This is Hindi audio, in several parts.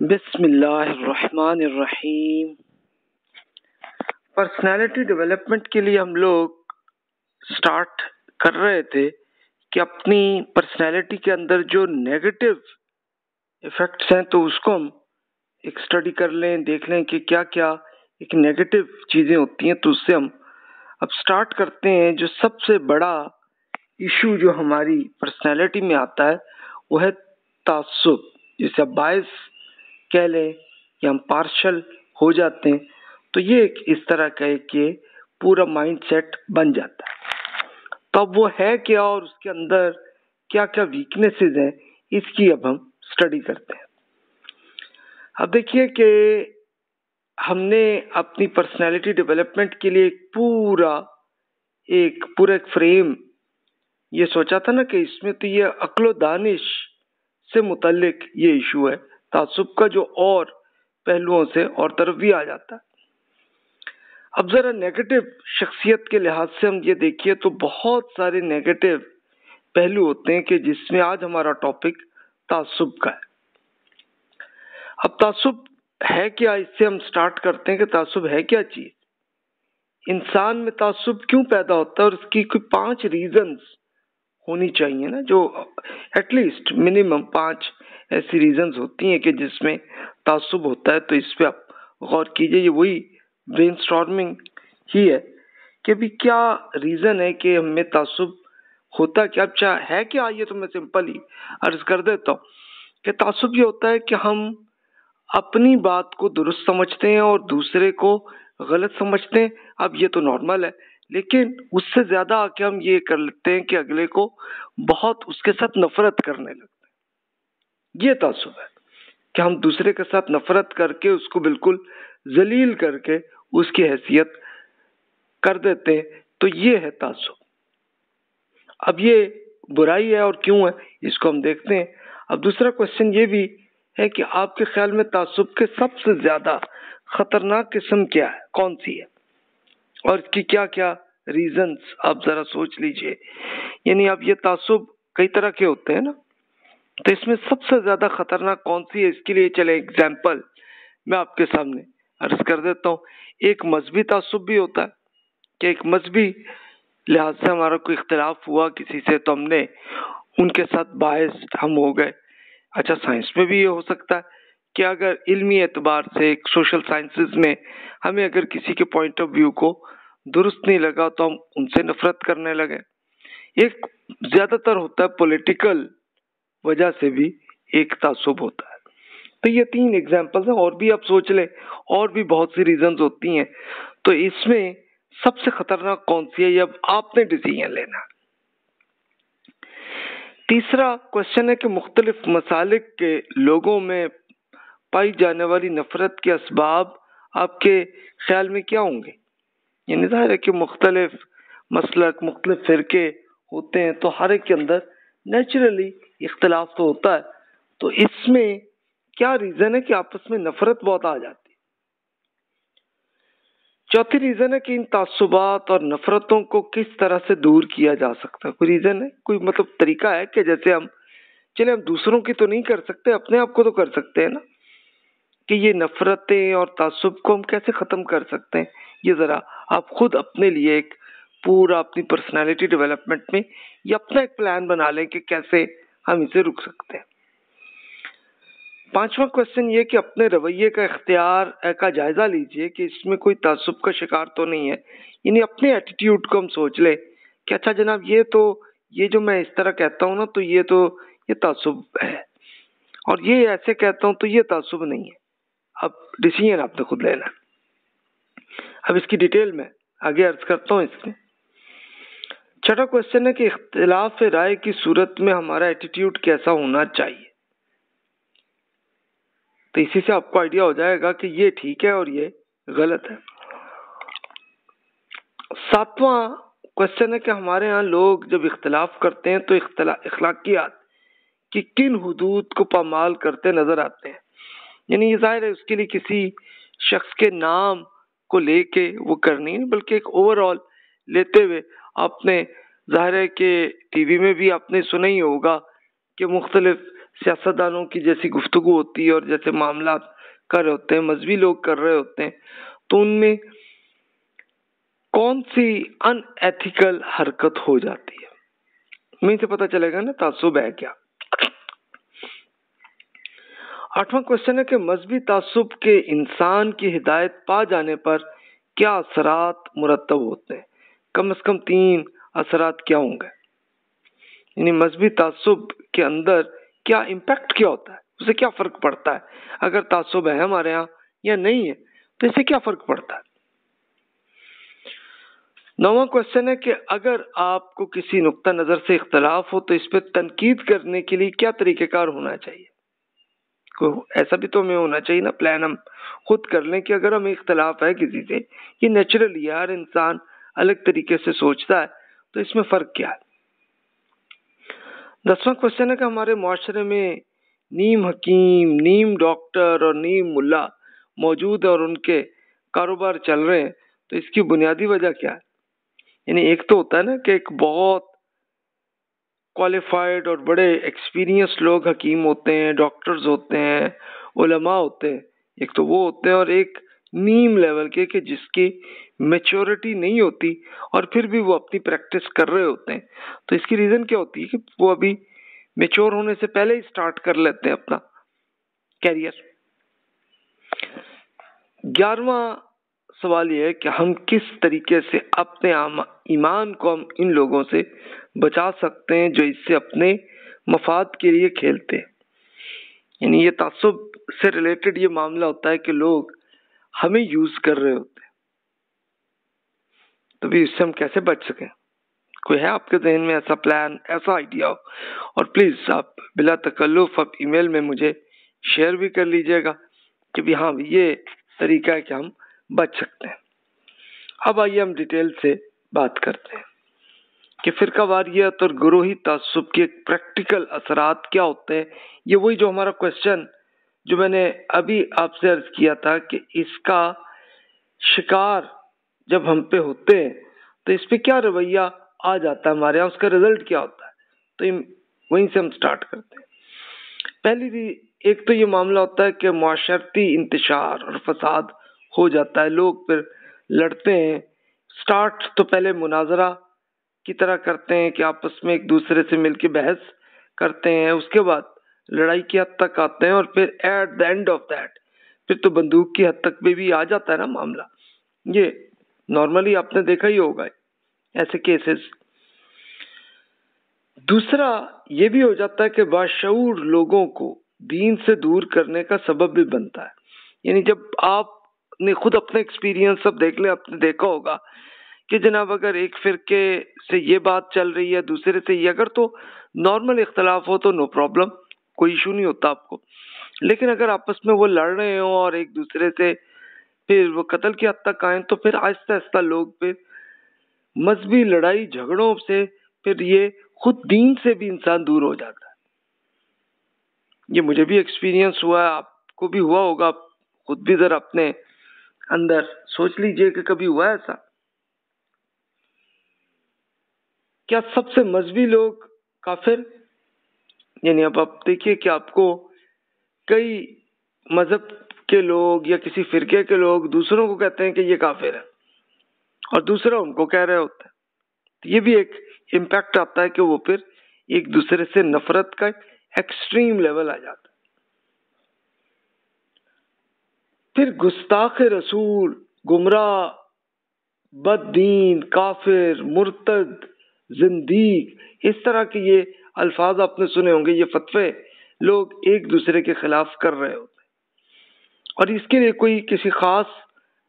बिस्मिल्लाहिर्रहमानिर्रहीम। पर्सनालिटी डेवलपमेंट के लिए हम लोग स्टार्ट कर रहे थे कि अपनी पर्सनालिटी के अंदर जो नेगेटिव इफेक्ट्स हैं तो उसको हम एक स्टडी कर लें, देख लें कि क्या क्या एक नेगेटिव चीज़ें होती हैं तो उससे हम अब स्टार्ट करते हैं। जो सबसे बड़ा इशू जो हमारी पर्सनालिटी में आता है, वो है तासुब। जिसे बायस कह लें कि हम पार्शल हो जाते हैं तो ये एक इस तरह का एक ये पूरा माइंड सेट बन जाता है। तो अब वो है क्या और उसके अंदर क्या क्या वीकनेसेस हैं, इसकी अब हम स्टडी करते हैं। अब देखिए कि हमने अपनी पर्सनालिटी डेवलपमेंट के लिए एक पूरा एक पूरा एक फ्रेम ये सोचा था ना कि इसमें तो ये अक्लो दानिश से मुतलिक ये इशू है। तासुब का जो और पहलुओं से और तरफ़ भी आ जाता है। अब जरा नेगेटिव शख्सियत के लिहाज से हम ये देखिए तो बहुत सारे नेगेटिव पहलू होते हैं कि जिसमें आज हमारा टॉपिक तासुब का है। अब तासुब है क्या? इससे हम स्टार्ट करते हैं कि तासुब है क्या चीज़? इंसान में तासुब क्यों पैदा होता है और इसकी कोई पाँच रीजंस होनी चाहिए ना, जो एटलीस्ट मिनिमम पाँच ऐसी रीजंस होती हैं कि जिसमें तासुब होता है तो इस पर आप गौर कीजिए, ये वही ब्रेन ही है कि भी क्या रीज़न है कि हमें तासुब होता क्या अच्छा है क्या ये तो मैं सिंपल ही अर्ज़ कर देता हूँ कि तासुब ये होता है कि हम अपनी बात को दुरुस्त समझते हैं और दूसरे को गलत समझते हैं। अब ये तो नॉर्मल है लेकिन उससे ज़्यादा आके हम ये कर लेते हैं कि अगले को बहुत उसके साथ नफरत करने लगते ये तासुब है कि हम दूसरे के साथ नफरत करके उसको बिल्कुल जलील करके उसकी हैसियत कर देते हैं तो ये है तासुब। अब ये बुराई है और क्यों है, इसको हम देखते हैं। अब दूसरा क्वेश्चन ये भी है कि आपके ख्याल में तासुब के सबसे ज़्यादा खतरनाक किस्म क्या है? कौन सी है? और इसकी क्या क्या रीजंस आप जरा सोच लीजिए। यानी अब ये तासुब कई तरह के होते हैं ना? तो इसमें सबसे ज़्यादा खतरनाक कौन सी है? इसके लिए चले एग्ज़ाम्पल मैं आपके सामने अर्ज़ कर देता हूँ, एक मजहबी तासुब भी होता है। कि एक मजहबी? लिहाज से हमारा कोई इख्तलाफ हुआ किसी से तो हमने उनके साथ बायस, हम हो गए। अच्छा साइंस में भी ये हो सकता है कि अगर इल्मी एतबार से सोशल साइंसेस में हमें अगर किसी के पॉइंट ऑफ़ व्यू को दुरुस्त नहीं लगा तो हम उनसे नफरत करने लगे। एक ज़्यादातर होता है पॉलिटिकल वजह से भी एक तासुब होता है। तो ये तीन एग्जाम्पल्स हैं, और भी आप सोच लें, और भी बहुत सी रीजंस होती हैं। तो इसमें सबसे खतरनाक कौन सी है, ये अब आपने डिसीज़न लेना। तीसरा क्वेश्चन है कि मुख्तलिफ़ मसालिक के लोगों में पाई जाने वाली नफरत के इसबाब आपके ख्याल में क्या होंगे? यानी ज़ाहिर है कि मुख्तलिफ़ मसलक, मुख्तलिफ़ फिरके होते हैं तो हर एक के अंदर नेचुरली इख्तलाफ तो होता है। तो इसमें क्या रीजन है कि आपस में नफरत बहुत आ जाती है? चौथी रीजन है कि इन तासुबात और नफरतों को किस तरह से दूर किया जा सकता है? कोई रीजन है? कोई मतलब तरीका है कि जैसे हम चले हम दूसरों की तो नहीं कर सकते, अपने आप को तो कर सकते हैं ना? कि ये नफरतें और तासुब को हम कैसे खत्म कर सकते हैं? ये जरा आप खुद अपने लिए एक पूरा अपनी पर्सनालिटी डेवलपमेंट में ये अपना एक प्लान बना लें कि कैसे हम इसे रुक सकते हैं। पांचवा क्वेश्चन ये कि अपने रवैये का इख्तियार का जायजा लीजिए कि इसमें कोई तासुब का शिकार तो नहीं है। यानी अपने एटीट्यूड को हम सोच लें कि अच्छा जनाब, ये तो ये जो मैं इस तरह कहता हूँ ना तो ये तो ये तासुब है। और ये ऐसे कहता हूँ तो ये तासुब नहीं है। अब डिसीज़न आपने खुद लेना अब इसकी डिटेल में आगे अर्ज़ करता हूँ इसमें छठा क्वेश्चन है कि इख्तलाफ राय की सूरत में हमारा एटीट्यूड कैसा होना चाहिए। तो इसी से आपको आइडिया हो जाएगा कि ये ठीक है और ये गलत है। सातवां क्वेश्चन है कि हमारे यहाँ लोग जब इख्तलाफ करते हैं तो इखलाकियात की किन हदूद को पामाल करते नज़र आते हैं। यानी ये ज़ाहिर है उसके लिए किसी शख्स के नाम को लेके वो करनी है, बल्कि एक ओवरऑल लेते हुए आपने ज़ाहिर है कि टीवी में भी आपने सुना ही होगा कि मुख्तलिफ़ सियासतदानों की जैसी गुफ्तगु होती है और जैसे मामला कर रहे होते हैं, मजहबी लोग कर रहे होते हैं तो उनमें कौन सी अनएथिकल हरकत हो जाती है? वहीं से पता चलेगा ना, तासुब है क्या? आठवां क्वेश्चन है कि मजहबी तासुब के इंसान की हिदायत पा जाने पर क्या असरात मुरतब होते हैं? कम से कम तीन असरात क्या होंगे? यानी मजहबी तासुब के अंदर क्या इम्पैक्ट क्या होता है? उसे क्या फ़र्क पड़ता है? अगर तासुब है हमारे यहाँ या नहीं है तो इसे क्या फ़र्क पड़ता है? नौवा क्वेश्चन है कि अगर आपको किसी नुक्ता नज़र से इख्तलाफ हो तो इस पर तनकीद करने के लिए क्या तरीक़ेकार होना चाहिए? को, ऐसा भी तो हमें होना चाहिए ना प्लान हम खुद कर लें कि अगर हमें इख्तलाफ है किसी से, ये नेचुरली हर इंसान अलग तरीके से सोचता है तो इसमें फ़र्क क्या है? दसवां क्वेश्चन है कि हमारे माशरे में नीम हकीम, नीम डॉक्टर और नीम मुल्ला मौजूद है और उनके कारोबार चल रहे हैं तो इसकी बुनियादी वजह क्या है? यानी एक तो होता है ना कि एक बहुत क्वालिफाइड और बड़े एक्सपीरियंस लोग, हकीम होते हैं डॉक्टर्स होते हैं, उलमा होते हैं। एक तो वो होते हैं और एक नीम लेवल के, कि जिसकी मेच्योरिटी नहीं होती और फिर भी वो अपनी प्रैक्टिस कर रहे होते हैं। तो इसकी रीज़न क्या होती है कि वो अभी मेच्योर होने से पहले ही स्टार्ट कर लेते हैं अपना कैरियर ग्यारहवा सवाल ये है कि हम किस तरीके से अपने ईमान को हम इन लोगों से बचा सकते हैं जो इससे अपने मफाद के लिए खेलते हैं? यानी ये तासुब से रिलेटेड ये मामला होता है कि लोग हमें यूज़ कर रहे होते हैं। तो भी इससे हम कैसे बच सकें? कोई है आपके जहन में ऐसा प्लान ऐसा आइडिया हो? और प्लीज़ आप बिला तकल्लुफ आप ईमेल में मुझे शेयर भी कर लीजिएगा कि भी हाँ ये तरीका है कि हम बच सकते हैं। अब आइए हम डिटेल से बात करते हैं कि फिरका वारियत और गुरोही तासुब के प्रैक्टिकल असरात क्या होते हैं। ये वही जो हमारा क्वेश्चन जो मैंने अभी आपसे अर्ज़ किया था कि इसका शिकार जब हम पे होते हैं तो इस पे क्या रवैया आ जाता है हमारे यहाँ? उसका रिज़ल्ट क्या होता है? तो वहीं से हम स्टार्ट करते हैं। पहली एक तो ये मामला होता है कि माशरती इंतशार और फसाद हो जाता है लोग फिर लड़ते हैं। स्टार्ट तो पहले मुनाजरा की तरह करते हैं कि आपस में एक दूसरे से मिलकर बहस करते हैं उसके बाद लड़ाई की हद तक आते हैं और फिर at the end of that फिर तो बंदूक की हद तक भी, भी आ जाता है ना मामला। ये नॉर्मली आपने देखा ही होगा ऐसे केसेस दूसरा ये भी हो जाता है कि बाशूर लोगों को दीन से दूर करने का सबब भी बनता है। यानी जब आप ने खुद अपने एक्सपीरियंस सब देख ले, आपने देखा होगा कि जनाब अगर एक फिरके से ये बात चल रही है, दूसरे से ये, अगर तो नॉर्मल इख्तलाफ हो तो नो प्रॉब्लम कोई इशू नहीं होता आपको। लेकिन अगर आपस में वो लड़ रहे हो और एक दूसरे से फिर वो कत्ल की हद तक आए तो फिर आहिस्ता आहिस्ता लोग फिर मजहबी लड़ाई झगड़ों से फिर ये खुद दीन से भी इंसान दूर हो जाता है। ये मुझे भी एक्सपीरियंस हुआ है, आपको भी हुआ होगा खुद भी जरा अपने अंदर। सोच लीजिए कि कभी हुआ ऐसा? क्या सबसे मजहबी लोग काफिर? यानी अब आप देखिए कि आपको कई मज़हब के लोग या किसी फिरके के लोग दूसरों को कहते हैं कि ये काफिर है और दूसरा उनको कह रहे होते हैं। तो ये भी एक इम्पैक्ट आता है कि वो फिर एक दूसरे से नफरत का एक्सट्रीम लेवल आ जाता है। फिर गुस्ताख रसूल, गुमराह, बददीन, काफिर, मुर्तद, जिंदीक, इस तरह के ये अल्फाज आपने सुने होंगे, ये फतवे लोग एक दूसरे के खिलाफ कर रहे होते हैं। और इसके लिए कोई किसी खास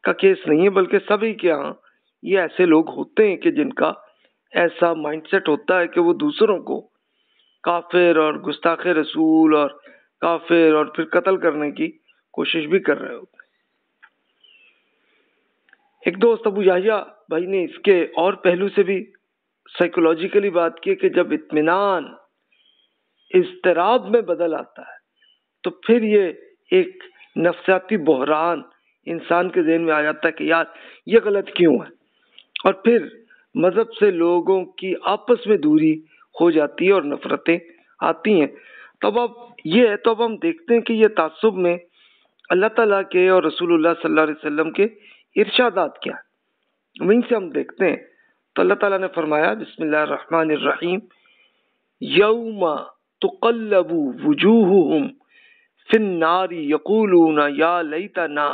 का केस नहीं है, बल्कि सभी के यहाँ ये ऐसे लोग होते हैं कि जिनका ऐसा माइंडसेट होता है कि वो दूसरों को काफिर और गुस्ताख रसूल और काफिर और फिर कत्ल करने की कोशिश भी कर रहे होते एक दोस्त अबू याहिया भाई ने इसके और पहलू से भी साइकोलॉजिकली बात की कि जब इत्मीनान इस्तराब में बदल आता है तो फिर ये एक नफसियाती बहरान इंसान के जहन में आ जाता है कि यार, ये गलत क्यों है? और फिर मज़हब से लोगों की आपस में दूरी हो जाती है और नफरतें आती हैं। तो अब ये है तो अब हम देखते हैं कि ये तासुब में अल्लाह ताला के और रसूलुल्लाह सल्लल्लाहु अलैहि वसल्लम के इरशादात क्या। वहीं से हम देखते हैं तो अल्लाह ताला ने फरमाया, बिस्मिल्लाहिर्रहमानिर्रहीम, यौमा तुकल्लबु वुजूहुहुम फिन्नारी यकूलून, या लैतना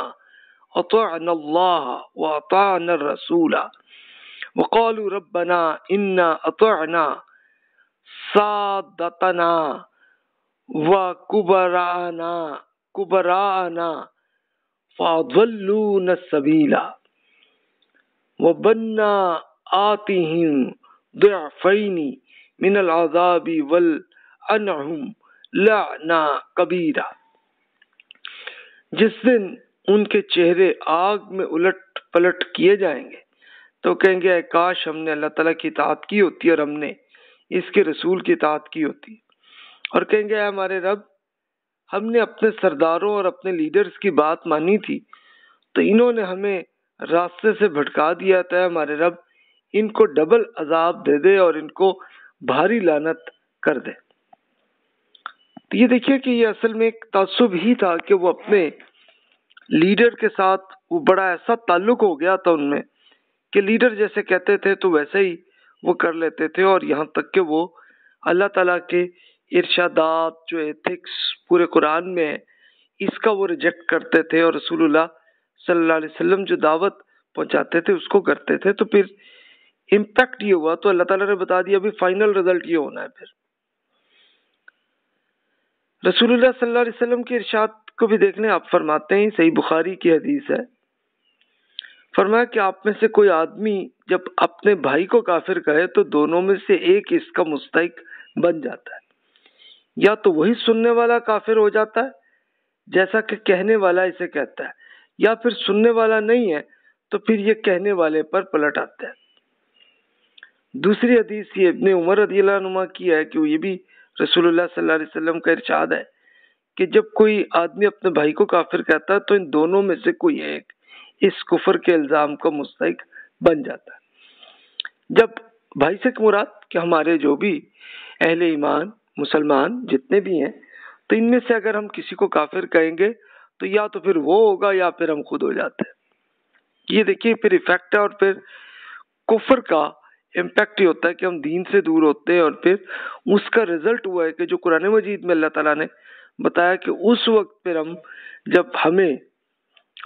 अतअना अल्लाह व अतअना रसूला। वक़ालू रब्बना इन्ना अतअना सादतना व कुबराना कुबराना सबीला मिनल आजाबी वल अनहुम लाना कबीरा जिस दिन उनके चेहरे आग में उलट पलट किए जाएँगे तो कहेंगे काश हमने अल्लाह ताला की तात की होती और हमने इसके रसूल की तात की होती। और कहेंगे हमारे रब हमने अपने सरदारों और अपने लीडर्स की बात मानी थी। तो इन्होंने हमें रास्ते से भटका दिया था, हमारे रब इनको डबल अजाब दे दे और इनको भारी लानत कर दे। तो ये देखिए कि ये असल में एक तासुब ही था कि वो अपने लीडर के साथ वो बड़ा ऐसा ताल्लुक हो गया था उनमें कि लीडर जैसे कहते थे तो वैसे ही वो कर लेते थे और यहाँ तक कि वो अल्लाह ताला के इर्शादात जो एथिक्स पूरे कुरान में है इसका वो रिजेक्ट करते थे और रसूलुल्लाह सल्लल्लाहु अलैहि वसल्लम जो दावत पहुंचाते थे, उसको करते थे। तो फिर इम्पैक्ट ये हुआ तो अल्लाह ताला ने बता दिया, अभी फाइनल रिज़ल्ट ये होना है फिर। रसूलुल्लाह सल्लल्लाहु अलैहि वसल्लम के इरशाद को भी देखने आप फरमाते हैं, सही बुखारी की हदीस है। फरमाया कि आप में से कोई आदमी जब अपने भाई को काफिर कहे तो दोनों में से एक इसका मुस्तक बन जाता है। या तो वही सुनने वाला काफिर हो जाता है, जैसा कि कहने वाला इसे कहता है, या फिर सुनने वाला नहीं है तो फिर ये कहने वाले पर पलट आता है। दूसरी हदीस ये इब्ने उमर रदी नुमा की है कि ये भी रसूलुल्लाह सल्लल्लाहु अलैहि वसल्लम का इरशाद है कि जब कोई आदमी अपने भाई को काफिर कहता है तो इन दोनों में से कोई एक इस कुफर के इल्ज़ाम का मुस्तक बन जाता है। जब भाई से मुराद कि हमारे जो भी अहले ईमान मुसलमान जितने भी हैं तो इनमें से अगर हम किसी को काफिर कहेंगे तो या तो फिर वो होगा या फिर हम खुद हो जाते हैं। ये देखिए, फिर इफ़ेक्ट है और फिर कुफर का इम्पैक्ट ये होता है कि हम दीन से दूर होते हैं और फिर उसका रिज़ल्ट हुआ है कि जो कुरान मजीद में अल्लाह ताला ने बताया कि उस वक्त फिर हम, जब हमें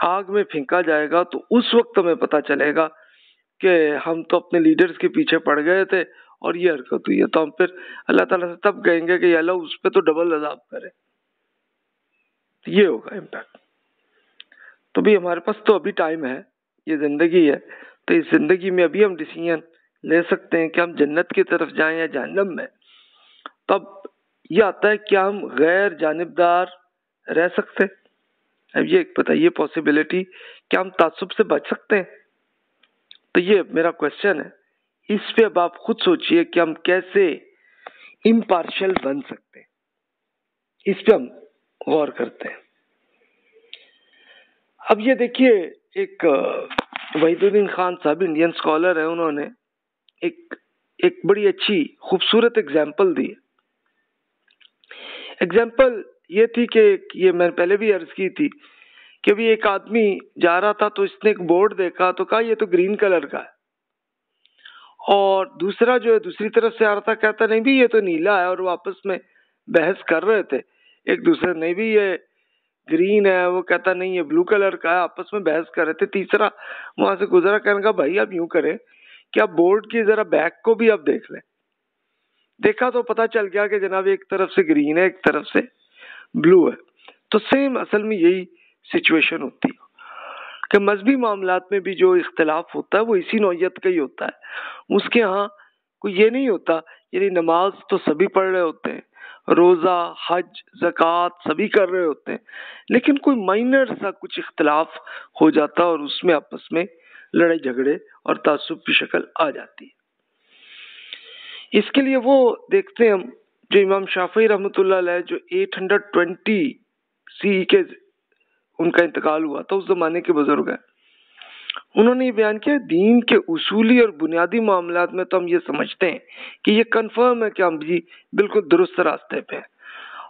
आग में फेंका जाएगा तो उस वक्त हमें पता चलेगा कि हम तो अपने लीडर्स के पीछे पड़ गए थे और ये हरकत हुई है। तो हम फिर अल्लाह ताला से तब कहेंगे कि अल्लाह उस पर तो डबल अजाब करे। तो ये होगा इम्पैक्ट तो भी हमारे पास तो अभी टाइम है, ये ज़िंदगी है। तो इस ज़िंदगी में अभी हम डिसीज़न ले सकते हैं कि हम जन्नत की तरफ़ जाएँ या जहन्नम में। तब ये आता है क्या हम गैर जानबदार रह सकते अब ये बताइए पॉसिबिलिटी क्या हम तासुब से बच सकते हैं? तो ये मेरा क्वेश्चन है। इस पे अब आप खुद सोचिए कि हम कैसे इम्पार्शल बन सकते हैं। इस पे हम गौर करते हैं। अब ये देखिए, एक वहीदुद्दीन खान साहब, इंडियन स्कॉलर है उन्होंने। एक एक बड़ी अच्छी, खूबसूरत एग्ज़ाम्पल दी एग्ज़ाम्पल ये थी कि ये मैंने पहले भी अर्ज़ की थी कि अभी एक आदमी जा रहा था तो इसने एक बोर्ड देखा तो कहा, ये तो ग्रीन कलर का है। और दूसरा जो है, दूसरी तरफ़ से आ रहा था कहता, नहीं भी ये तो नीला है, और वो आपस में बहस कर रहे थे। एक दूसरे नहीं भी ये ग्रीन है, वो कहता, नहीं, ये ब्लू कलर का है, आपस में बहस कर रहे थे। तीसरा वहाँ से गुजरा कहने का, भाई, आप यूँ करें कि आप बोर्ड की जरा बैक को भी आप देख लें? देखा तो पता चल गया कि जनाब एक तरफ़ से ग्रीन है, एक तरफ़ से ब्लू है। तो सेम असल में यही सिचुएशन होती है। कि मजहबी मामला में भी जो इख्तलाफ होता है, वो इसी नौयत का ही होता है। उसके यहाँ कोई ये नहीं होता, यानी नमाज़ तो सभी पढ़ रहे होते हैं, रोज़ा, हज, जक़ात सभी कर रहे होते हैं, लेकिन कोई माइनर सा कुछ इख्तलाफ हो जाता है और उसमें आपस में लड़ाई, झगड़े और तासुब की शक्ल आ जाती है। इसके लिए वो देखते हैं हम, जो इमाम शाफी रहमत जो 820 सी के उनका इंतकाल हुआ था, उस जमाने के बुज़ुर्ग हैं। उन्होंने ये बयान किया, दीन के उसूली और बुनियादी मामला में तो हम ये समझते हैं कि ये कंफर्म है कि हम जी बिल्कुल दुरुस्त रास्ते पे हैं।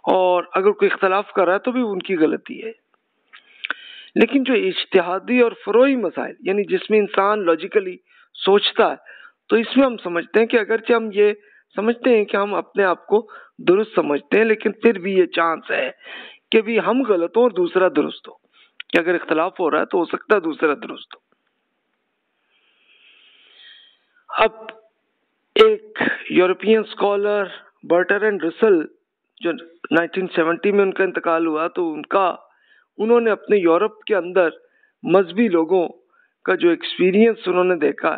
और अगर कोई इख्तलाफ कर रहा है तो भी उनकी गलती है। लेकिन जो इश्तिहादी और फरोई मसाइल, यानी जिसमें इंसान लॉजिकली सोचता है तो इसमें हम समझते हैं कि अगरचे हम ये समझते हैं कि हम अपने आप को दुरुस्त समझते हैं, लेकिन फिर भी ये चांस है कि भी हम गलत हो और दूसरा दुरुस्त हो। कि अगर इख्तलाफ हो रहा है तो हो सकता है दूसरा दुरुस्त हो। अब एक European scholar barter and Russell जो 1970 में उनका इंतकाल हुआ तो उनका, उन्होंने अपने यूरोप के अंदर मजहबी लोगों का जो एक्सपीरियंस उन्होंने देखा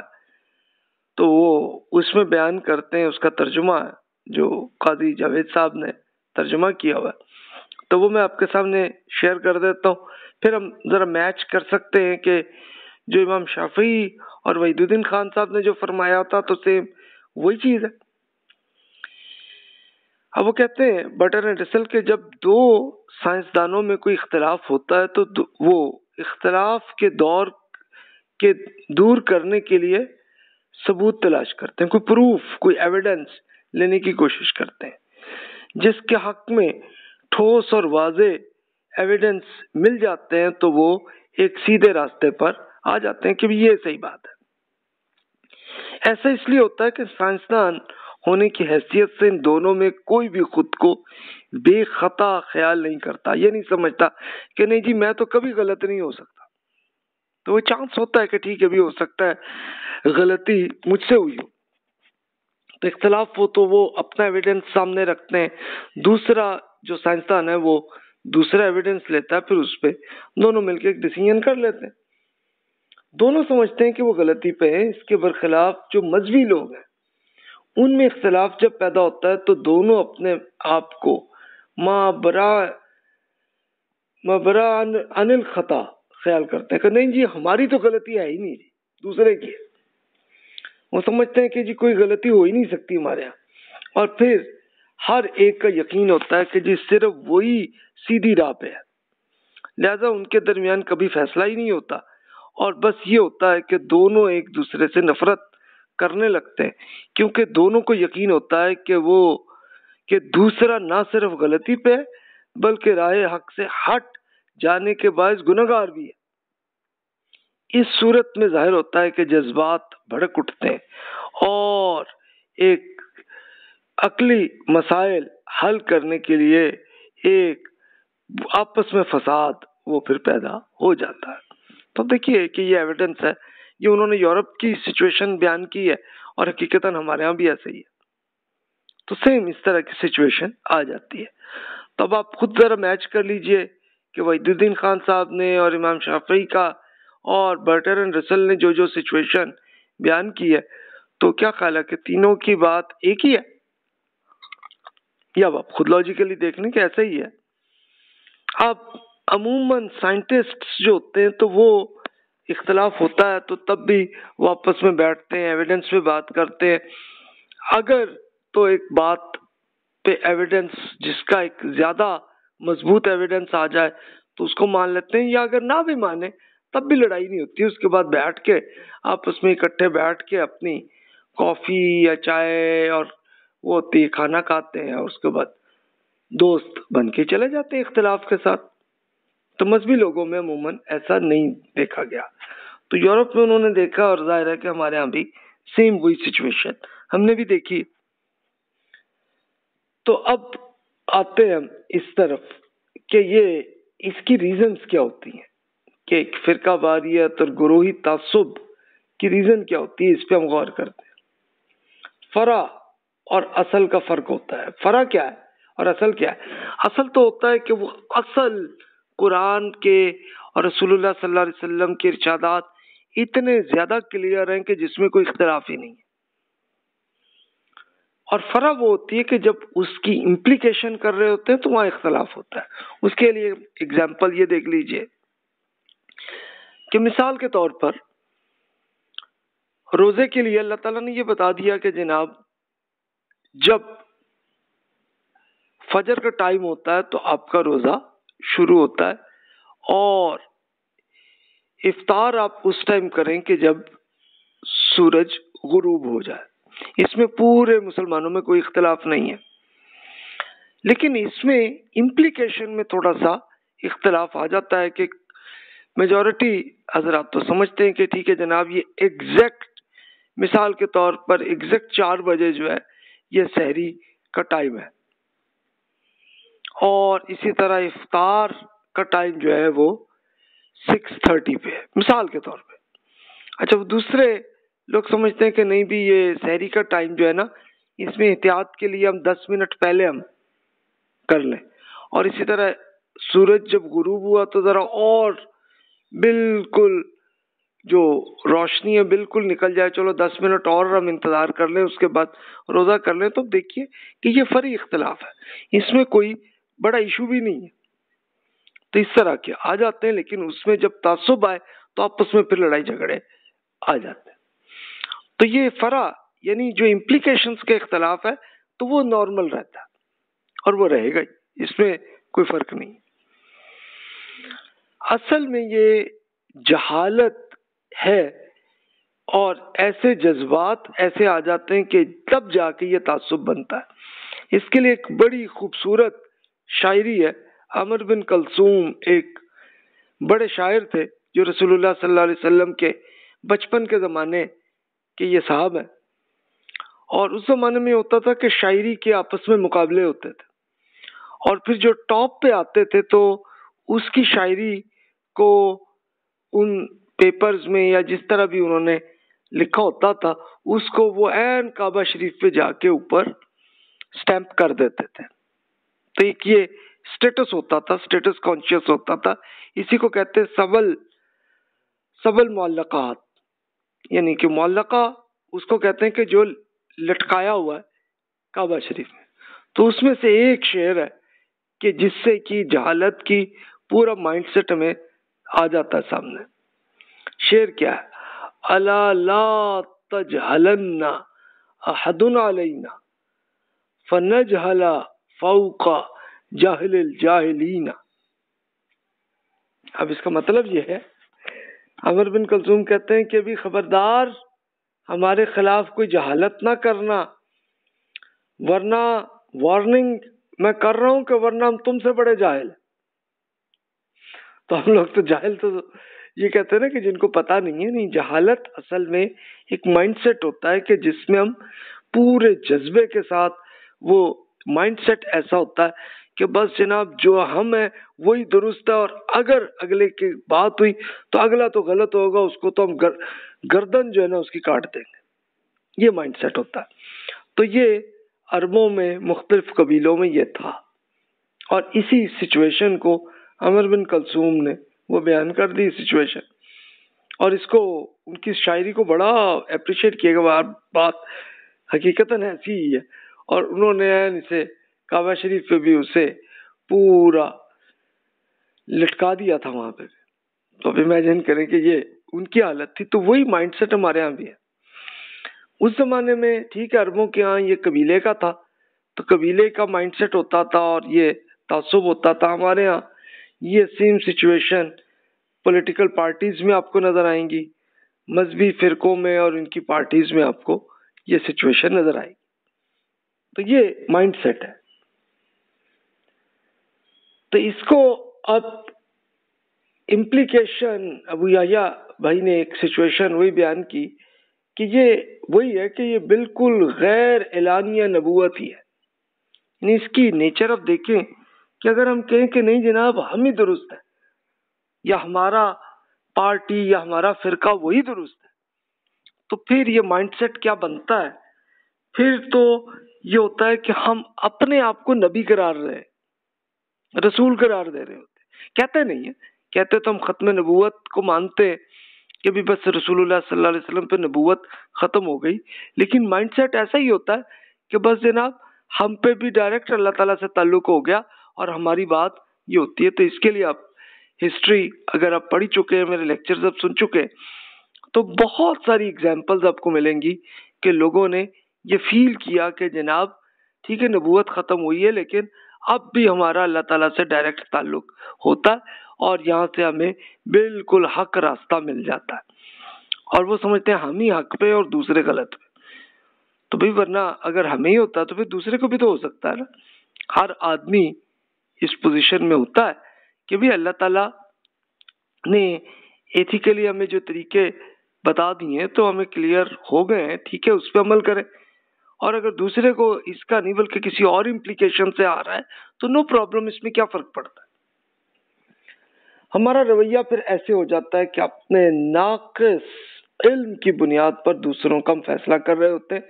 तो वो उसमें बयान करते हैं, उसका तर्जुमा जो काजी जावेद साहब ने तर्जुमा किया हुआ तो वो मैं आपके सामने शेयर कर देता हूँ। फिर हम ज़रा मैच कर सकते हैं कि जो इमाम शाफी और वहीदुद्दीन खान साहब ने जो फरमाया था तो सेम वही चीज़ है। अब वो कहते हैं बटर एंड रसल के जब दो साइंसदानों में कोई इख्तलाफ होता है तो वो इख्तलाफ के दौर के दूर करने के लिए सबूत तलाश करते हैं। कोई प्रूफ कोई एविडेंस लेने की कोशिश करते हैं। जिसके हक में ठोस और वाजे एविडेंस मिल जाते हैं तो वो एक सीधे रास्ते पर आ जाते हैं कि ये सही बात है। ऐसा इसलिए होता है कि साइंसदान होने की हैसियत से इन दोनों में कोई भी खुद को बेखता ख्याल नहीं करता, ये नहीं समझता कि नहीं जी, मैं तो कभी गलत नहीं हो सकता। तो वो चांस होता है कि ठीक है, भी हो सकता है, गलती मुझसे हुई हो। तो इख्तलाफ हो तो वो अपना एविडेंस सामने रखते हैं। दूसरा जो साइंसदान है, वो दूसरा एविडेंस लेता है, फिर उस पर दोनों मिलकर एक डिसीज़न कर लेते हैं। दोनों समझते हैं कि वो गलती पे है, इसके बरखिलाफ जो मजहबी लोग हैं, उनमें इख्तलाफ जब पैदा होता है तो दोनों अपने आप को माबरा माबरा अनिल खता ख्याल करते हैं कि नहीं जी, हमारी तो गलती है ही नहीं जी, दूसरे की वो समझते हैं कि जी, कोई गलती हो ही नहीं सकती हमारे यहाँ। और फिर हर एक का यकीन होता है कि जी सिर्फ़ वही सीधी राह पे है। लिहाजा उनके दरमियान कभी फैसला ही नहीं होता। और बस ये होता है कि दोनों एक दूसरे से नफरत करने लगते हैं, क्योंकि दोनों को यकीन होता है कि वो, कि दूसरा ना सिर्फ़ गलती पे है, बल्कि राह हक से हट जाने के बायस गुनागार भी है। इस सूरत में ज़ाहिर होता है कि जज्बात भड़क उठते हैं और एक अकली मसाइल हल करने के लिए एक आपस में फसाद वो फिर पैदा हो जाता है। तो देखिए कि ये एविडेंस है ये उन्होंने यूरोप की सिचुएशन बयान की है और हकीकता हमारे यहाँ भी ऐसे ही है। तो सेम इस तरह की सिचुएशन आ जाती है। तो अब आप खुद जरा मैच कर लीजिए कि वहीदुद्दीन खान साहब ने और इमाम शाफी का और बर्टर एंड रसल ने जो जो सिचुएशन बयान की है तो क्या ख्याल है कि तीनों की बात एक ही है? या आप खुद लॉजिकली देख लें कि ऐसा ही है। अब अमूमन साइंटिस्ट जो होते हैं तो वो इख्तलाफ होता है तो तब भी वो आपस में बैठते हैं एविडेंस पे बात करते हैं। अगर तो एक बात पे एविडेंस जिसका एक ज़्यादा मज़बूत एविडेंस आ जाए तो उसको मान लेते हैं, या अगर ना भी माने, तब भी लड़ाई नहीं होती। उसके बाद बैठ के आपस में इकट्ठे बैठ के अपनी कॉफ़ी या चाय और वो होती है, खाना खाते हैं और उसके बाद दोस्त बन के चले जाते हैं इख्तलाफ के साथ। तो मजहबी लोगों में अमूमन ऐसा नहीं देखा गया। तो यूरोप में उन्होंने देखा और ज़ाहिर है कि हमारे यहाँ भी सेम वही सिचुएशन हमने भी देखी। तो अब आते हैं इस तरफ़ कि ये, इसकी रीजंस क्या होती हैं? कि फिरका वारियत और गुरोही तासुब की रीजन क्या होती है, इस पे हम गौर करते हैं। फरा और असल का फ़र्क होता है। फरा क्या है? और असल क्या है? असल तो होता है कि वो असल कुरान के और रसूलुल्लाह सल्लल्लाहु अलैहि वसल्लम के इरशादात इतने ज़्यादा क्लियर हैं कि जिसमें कोई इख्तलाफ ही नहीं है। और फरा वो होती है कि जब उसकी इम्प्लीकेशन कर रहे होते हैं तो वहाँ इख्तलाफ होता है। उसके लिए एग्ज़ाम्पल ये देख लीजिए कि मिसाल के तौर पर रोज़े के लिए अल्लाह ताला ने ये बता दिया कि जनाब जब फजर का टाइम होता है तो आपका रोजा शुरू होता है और इफ्तार आप उस टाइम करें कि जब सूरज गुरूब हो जाए। इसमें पूरे मुसलमानों में कोई इख्तलाफ नहीं है। लेकिन इसमें इम्प्लीकेशन में थोड़ा सा इख्तलाफ आ जाता है कि मेजॉरिटी हजरात तो समझते हैं कि ठीक है जनाब, ये एग्जैक्ट मिसाल के तौर पर एग्जैक्ट चार बजे जो है ये शहरी का टाइम है। और इसी तरह इफ्तार का टाइम जो है वो सिक्स थर्टी पे है, मिसाल के तौर पे। अच्छा वो दूसरे लोग समझते हैं कि नहीं भी ये शहरी का टाइम जो है ना, इसमें एहतियात के लिए हम दस मिनट पहले हम कर लें। और इसी तरह सूरज जब गुरूब हुआ तो ज़रा और बिल्कुल जो रोशनी है, बिल्कुल निकल जाए। चलो, दस मिनट और हम इंतज़ार कर लें, उसके बाद रोज़ा कर लें। तो देखिए कि ये फरी इख्तलाफ है। इसमें कोई बड़ा इशू भी नहीं है। तो इस तरह के आ जाते हैं, लेकिन उसमें जब तासुब आए तो आपस में फिर लड़ाई झगड़े आ जाते हैं। तो ये फरा, यानी जो इम्प्लीकेशन के इख्तलाफ है तो वो नॉर्मल रहता है। और वो रहेगा इसमें कोई फ़र्क नहीं असल में ये जहालत है। और ऐसे जज्बात ऐसे आ जाते हैं कि तब जाके ये तासुब बनता है। इसके लिए एक बड़ी खूबसूरत शायरी है। अमर बिन कलसूम एक बड़े शायर थे, जो रसूलुल्लाह सल्लल्लाहु अलैहि वसल्लम के बचपन के ज़माने के ये साहब हैं। और उस ज़माने में होता था कि शायरी के आपस में मुकाबले होते थे। और फिर जो टॉप पे आते थे तो उसकी शायरी को उन पेपर्स में या जिस तरह भी उन्होंने लिखा होता था, उसको वो एन काबा शरीफ पे जाके ऊपर स्टैंप कर देते थे। तो एक ये स्टेटस होता था स्टेटस कॉन्शियस होता था। इसी को कहते सबल सबल मोल्लकात यानी कि मोल्लका उसको कहते हैं कि जो लटकाया हुआ है काबा शरीफ में। तो उसमें से एक शेर है कि जिससे कि जहालत की पूरा माइंडसेट में आ जाता है सामने। शेर क्या है? अला ला तजहलन्ना अहदुन अलैना फनजहला फौका जाहिल जाहिलीना। अब इसका मतलब यह है, अमर बिन कलसूम कहते हैं कि अभी खबरदार हमारे खिलाफ कोई जहालत ना करना, वरना वार्निंग मैं कर रहा हूँ कि वरना हम तुमसे बड़े जाहिल तो हम लोग तो जाहिल तो ये कहते हैं ना कि जिनको पता नहीं है नहीं जहालत असल में एक माइंडसेट होता है कि जिसमें हम पूरे जज्बे के साथ वो माइंडसेट ऐसा होता है कि बस जनाब जो हम है वही दुरुस्त है और अगर अगले की बात हुई तो अगला तो गलत होगा उसको तो हम गर, गर्दन जो है ना उसकी काट देंगे। ये माइंडसेट होता है। तो ये अरबों में मुख्तलिफ़ कबीलों में ये था। और इसी सिचुएशन को अमर बिन कलसूम ने वो बयान कर दी सिचुएशन और इसको, उनकी शायरी को बड़ा अप्रिशिएट किया गया। बात हकीकतन ऐसी ही है। और उन्होंने इसे काबा शरीफ पे भी उसे पूरा लटका दिया था वहाँ पे। तो अब इमेजिन करें कि ये उनकी हालत थी तो वही माइंडसेट हमारे यहाँ भी है। उस जमाने में, ठीक है, अरबों के यहाँ ये कबीले का था। तो कबीले का माइंडसेट होता था और ये तासुब होता था हमारे यहाँ। ये सेम सिचुएशन पॉलिटिकल पार्टीज़ में आपको नज़र आएँगी। मजहबी फिरकों में और इनकी पार्टीज़ में आपको ये सिचुएशन नज़र आएगी। तो ये माइंडसेट है। तो इसको अब इम्प्लीकेशन अबू याया भाई ने एक सिचुएशन वही बयान की कि ये वही है कि ये बिल्कुल गैर एलानिया नबूत ही। है इसकी नेचर अब देखें कि अगर हम कहें कि नहीं जनाब, हम ही दुरुस्त है। या हमारा पार्टी या हमारा फिरका वही दुरुस्त है। तो फिर ये माइंडसेट क्या बनता है? फिर तो ये होता है कि हम अपने आप को नबी करार रहे रसूल करार दे रहे होते कहते नहीं है। कहते तो हम खत्म नबूत को मानते हैं कि भी बस रसूलुल्लाह सल्लल्लाहु अलैहि वसल्लम पे नबूवत ख़त्म हो गई। लेकिन माइंडसेट ऐसा ही होता है कि बस जनाब, हम पे भी डायरेक्ट अल्लाह ताला से ताल्लुक हो गया। और हमारी बात ये होती है। तो इसके लिए आप हिस्ट्री अगर आप पढ़ चुके हैं, मेरे लेक्चर अब सुन चुके हैं तो बहुत सारी एग्जाम्पल्स आपको मिलेंगी कि लोगों ने ये फील किया कि जनाब, ठीक है नबूत ख़त्म हुई है, लेकिन अब भी हमारा अल्लाह ताला से डायरेक्ट ताल्लुक होता है और यहाँ से हमें बिल्कुल हक रास्ता मिल जाता है। और वो समझते हैं हम ही हक पे और दूसरे गलत पे तो भाई वरना अगर हमें ही होता तो फिर दूसरे को भी तो हो सकता है ना। हर आदमी इस पोजीशन में होता है कि भी अल्लाह ताला ने एथिकली हमें जो तरीके बता दिए हैं तो हमें क्लियर हो गए हैं, ठीक है, उस पर अमल करें। और अगर दूसरे को इसका नहीं, बल्कि किसी और इम्प्लीकेशन से आ रहा है तो नो प्रॉब्लम इसमें क्या फ़र्क पड़ता है? हमारा रवैया फिर ऐसे हो जाता है कि अपने नाकस इल्म की बुनियाद पर दूसरों का हम फैसला कर रहे होते हैं।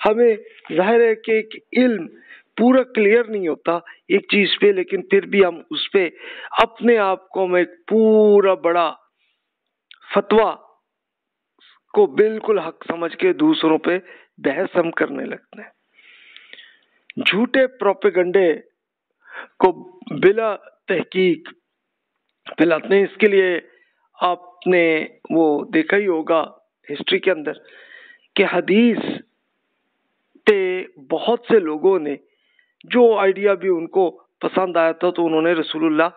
हमें ज़ाहिर है कि एक इल्म पूरा क्लियर नहीं होता एक चीज़ पे, लेकिन फिर भी हम उस पे अपने आप को हम एक पूरा बड़ा फतवा को बिल्कुल हक समझ के दूसरों पे बहस हम करने लगते हैं। झूठे प्रोपेगंडे को बिला तहकीक फैलाते हैं इसके लिए आपने वो देखा ही होगा हिस्ट्री के अंदर कि हदीस पे बहुत से लोगों ने जो आइडिया भी उनको पसंद आया था तो उन्होंने रसूलुल्लाह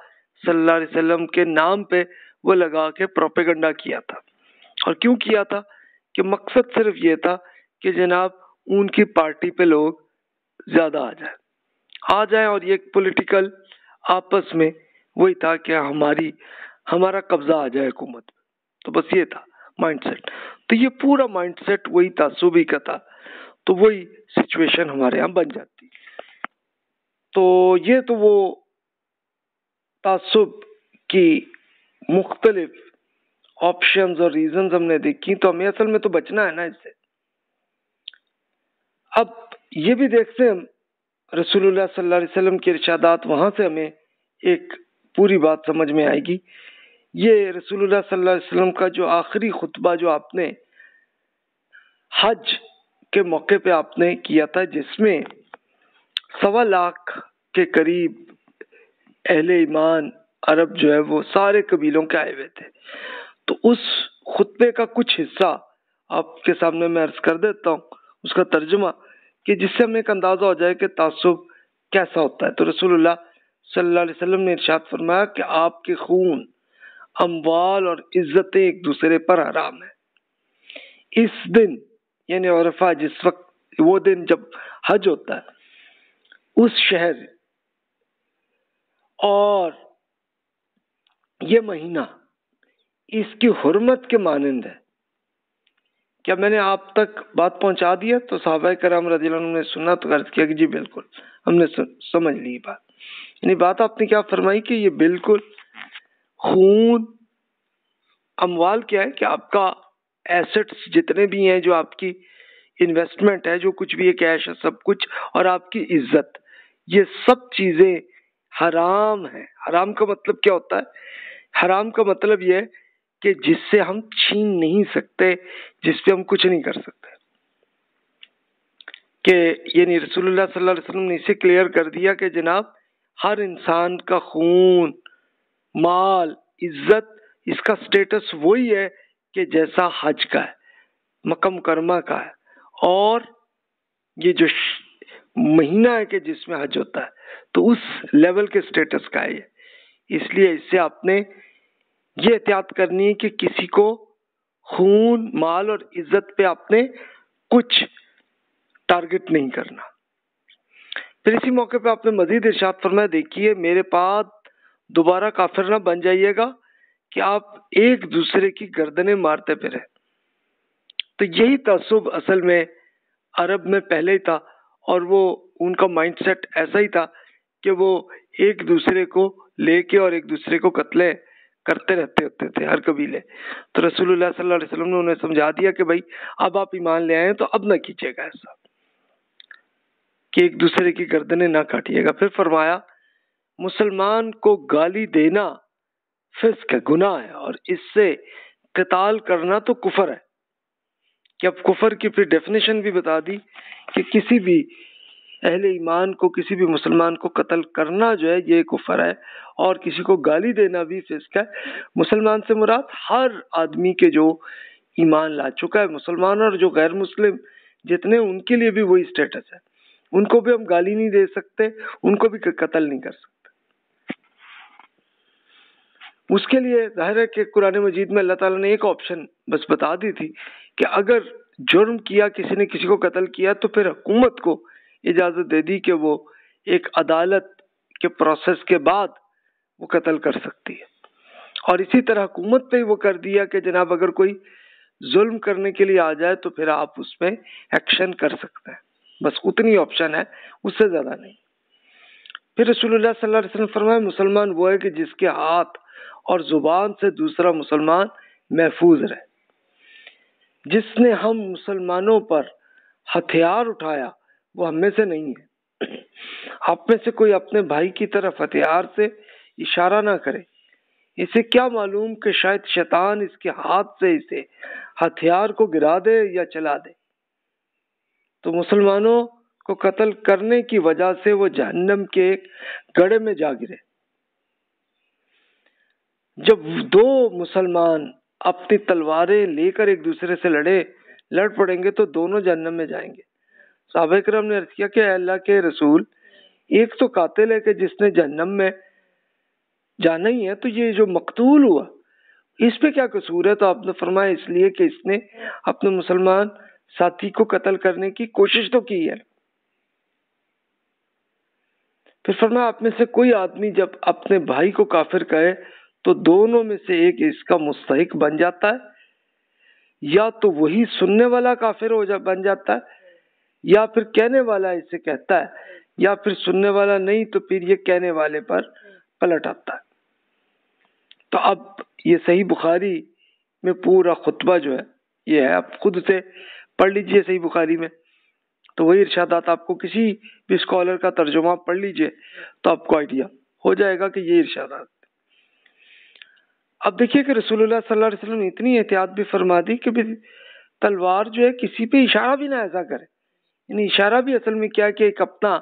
सल्लल्लाहु अलैहि वसल्लम के नाम पे वो लगा के प्रोपेगंडा किया था। और क्यों किया था? कि मकसद सिर्फ़ ये था कि जनाब, उनकी पार्टी पे लोग ज़्यादा आ जाए। आ जाए और ये पॉलिटिकल आपस में वही था कि हमारी, हमारा कब्जा आ जाए हुकूमत तो बस ये था माइंडसेट तो ये पूरा माइंडसेट वही था सुबह का था। तो वही सिचुएशन हमारे यहाँ बन जाती। तो ये तो वो तासुब की मुख्तलिफ़ ऑप्शंस और रीजंस हमने देखी तो हमें असल में तो बचना है ना इससे। अब ये भी देखते हैं हम, रसूलुल्लाह सल्लल्लाहु अलैहि वसल्लम के इरशादात, वहाँ से हमें एक पूरी बात समझ में आएगी। ये रसूलुल्लाह सल्लल्लाहु अलैहि वसल्लम का जो आखिरी खुतबा जो आपने हज के मौके पे आपने किया था, जिसमें सवा लाख के करीब अहले ईमान अरब जो है वो सारे कबीलों के आए हुए थे। तो उस खुतबे का कुछ हिस्सा आपके सामने मैं अर्ज़ कर देता हूँ। उसका तर्जुमा कि जिससे हमें एक अंदाज़ा हो जाए कि तासुब कैसा होता है। तो रसूलुल्लाह सल्लल्लाहु अलैहि वसल्लम ने इरशाद फरमाया कि आपके खून अमवाल और इज्जतें एक दूसरे पर हराम है। इस दिन, यानी औरफा जिस वक्त, वो दिन जब हज होता है उस शहर और ये महीना इसकी हुरमत के मानंद है। क्या मैंने आप तक बात पहुँचा दी है? तो साहबा कराम ने सुना तो अर्ज़ किया कि जी बिल्कुल, हमने समझ ली बात। यानी बात आपने क्या फरमाई कि ये बिल्कुल खून अमवाल क्या है कि आपका एसेट्स जितने भी हैं, जो आपकी इन्वेस्टमेंट है, जो कुछ भी है कैश है, सब कुछ, और आपकी इज़्ज़त। ये सब चीज़ें हराम है। हराम का मतलब क्या होता है? हराम का मतलब ये है कि जिससे हम छीन नहीं सकते, जिससे हम कुछ नहीं कर सकते। कि यानी रसूलुल्लाह सल्लल्लाहु अलैहि वसल्लम ने इसे क्लियर कर दिया कि जनाब, हर इंसान का खून, माल, इज़्ज़त, इसका स्टेटस वही है कि जैसा हज का है मकम कर्मा का है। और ये जो महीना है कि जिसमें हज होता है तो उस लेवल के स्टेटस का है इसलिए इससे आपने ये एहतियात करनी है कि किसी को खून, माल और इज़्ज़त पे आपने कुछ टारगेट नहीं करना। फिर इसी मौके पे आपने मजीद इर्शाद फरमाया, देखिए, मेरे पास दोबारा काफिर ना बन जाइएगा कि आप एक दूसरे की गर्दनें मारते फिरे। तो यही तसुब असल में अरब में पहले ही था और वो उनका माइंडसेट ऐसा ही था कि वो एक दूसरे को लेके और एक दूसरे को कत्ले करते रहते होते थे, हर कबीले। तो रसूलुल्लाह सल्लल्लाहु अलैहि वसल्लम ने उन्हें समझा दिया कि भाई, अब आप ईमान ले आए तो अब ना कीजिएगा ऐसा। कि एक दूसरे की गर्दनें ना काटिएगा। फिर फरमाया, मुसलमान को गाली देना फिस्क गुनाह है और इससे कताल करना तो कुफर है। कि अब कुफर की फिर डेफिनेशन भी बता दी कि किसी भी अहले ईमान को, किसी भी मुसलमान को कत्ल करना जो है, ये कुफर है और किसी को गाली देना भी फिस्क है। मुसलमान से मुराद हर आदमी के जो ईमान ला चुका है, मुसलमान और जो गैर मुस्लिम, जितने उनके लिए भी वही स्टेटस है। उनको भी हम गाली नहीं दे सकते, उनको भी कत्ल नहीं कर सकते। उसके लिए ज़ाहिर है कि कुरान मजीद में अल्लाह ताला ने एक ऑप्शन बस बता दी थी कि अगर जुर्म किया, किसी ने किसी को कत्ल किया तो फिर हुकूमत को इजाज़त दे दी कि वो एक अदालत के प्रोसेस के बाद वो कत्ल कर सकती है। और इसी तरह हुकूमत पे वो कर दिया कि जनाब अगर कोई जुल्म करने के लिए आ जाए तो फिर आप उसमें एक्शन कर सकते हैं। बस उतनी ऑप्शन है, उससे ज़्यादा नहीं। फिर रसूलुल्लाह सल्लल्लाहु अलैहि वसल्लम फरमाए मुसलमान वो है कि जिसके हाथ और ज़ुबान से दूसरा मुसलमान महफूज रहे। जिसने हम मुसलमानों पर हथियार उठाया, वो हम में से नहीं है। आप में से कोई अपने भाई की तरफ़ हथियार से इशारा ना करे। इसे क्या मालूम कि शायद शैतान इसके हाथ से इसे हथियार को गिरा दे या चला दे। तो मुसलमानों को कत्ल करने की वजह से वो जहन्नम के एक गड़े में जा गिरे। जब दो मुसलमान अपनी तलवारें लेकर एक दूसरे से लड़े, लड़ पड़ेंगे तो दोनों जहन्नम में जाएँगे। साहब ने अर्ज़ किया कि अल्लाह के रसूल, एक तो कातिल है कि जिसने जहन्नम में जाना ही है तो ये जो मकतूल हुआ, इस पे क्या कसूर है? तो आपने फरमाया इसलिए कि इसने अपने मुसलमान साथी को कत्ल करने की कोशिश तो की है। फिर फरमाया, आप में से कोई आदमी जब अपने भाई को काफिर कहे तो दोनों में से एक इसका मुस्तक बन जाता है। या तो वही सुनने वाला काफिर हो जा, बन जाता है, या फिर कहने वाला इसे कहता है, या फिर सुनने वाला नहीं तो फिर ये कहने वाले पर पलट आता है। तो अब ये सही बुखारी में पूरा खुतबा जो है, ये है। आप खुद से पढ़ लीजिए सही बुखारी में। तो वही इर्शादात आपको किसी भी स्कॉलर का तर्जुमा पढ़ लीजिए तो आपको आइडिया हो जाएगा कि ये इर्शादात अब देखिए कि रसूलुल्लाह सल्लल्लाहु अलैहि वसल्लम ने इतनी एहतियात भी फरमा दी कि तलवार जो है किसी पे इशारा भी ना ऐसा करे। यानी इशारा भी असल में क्या कि एक अपना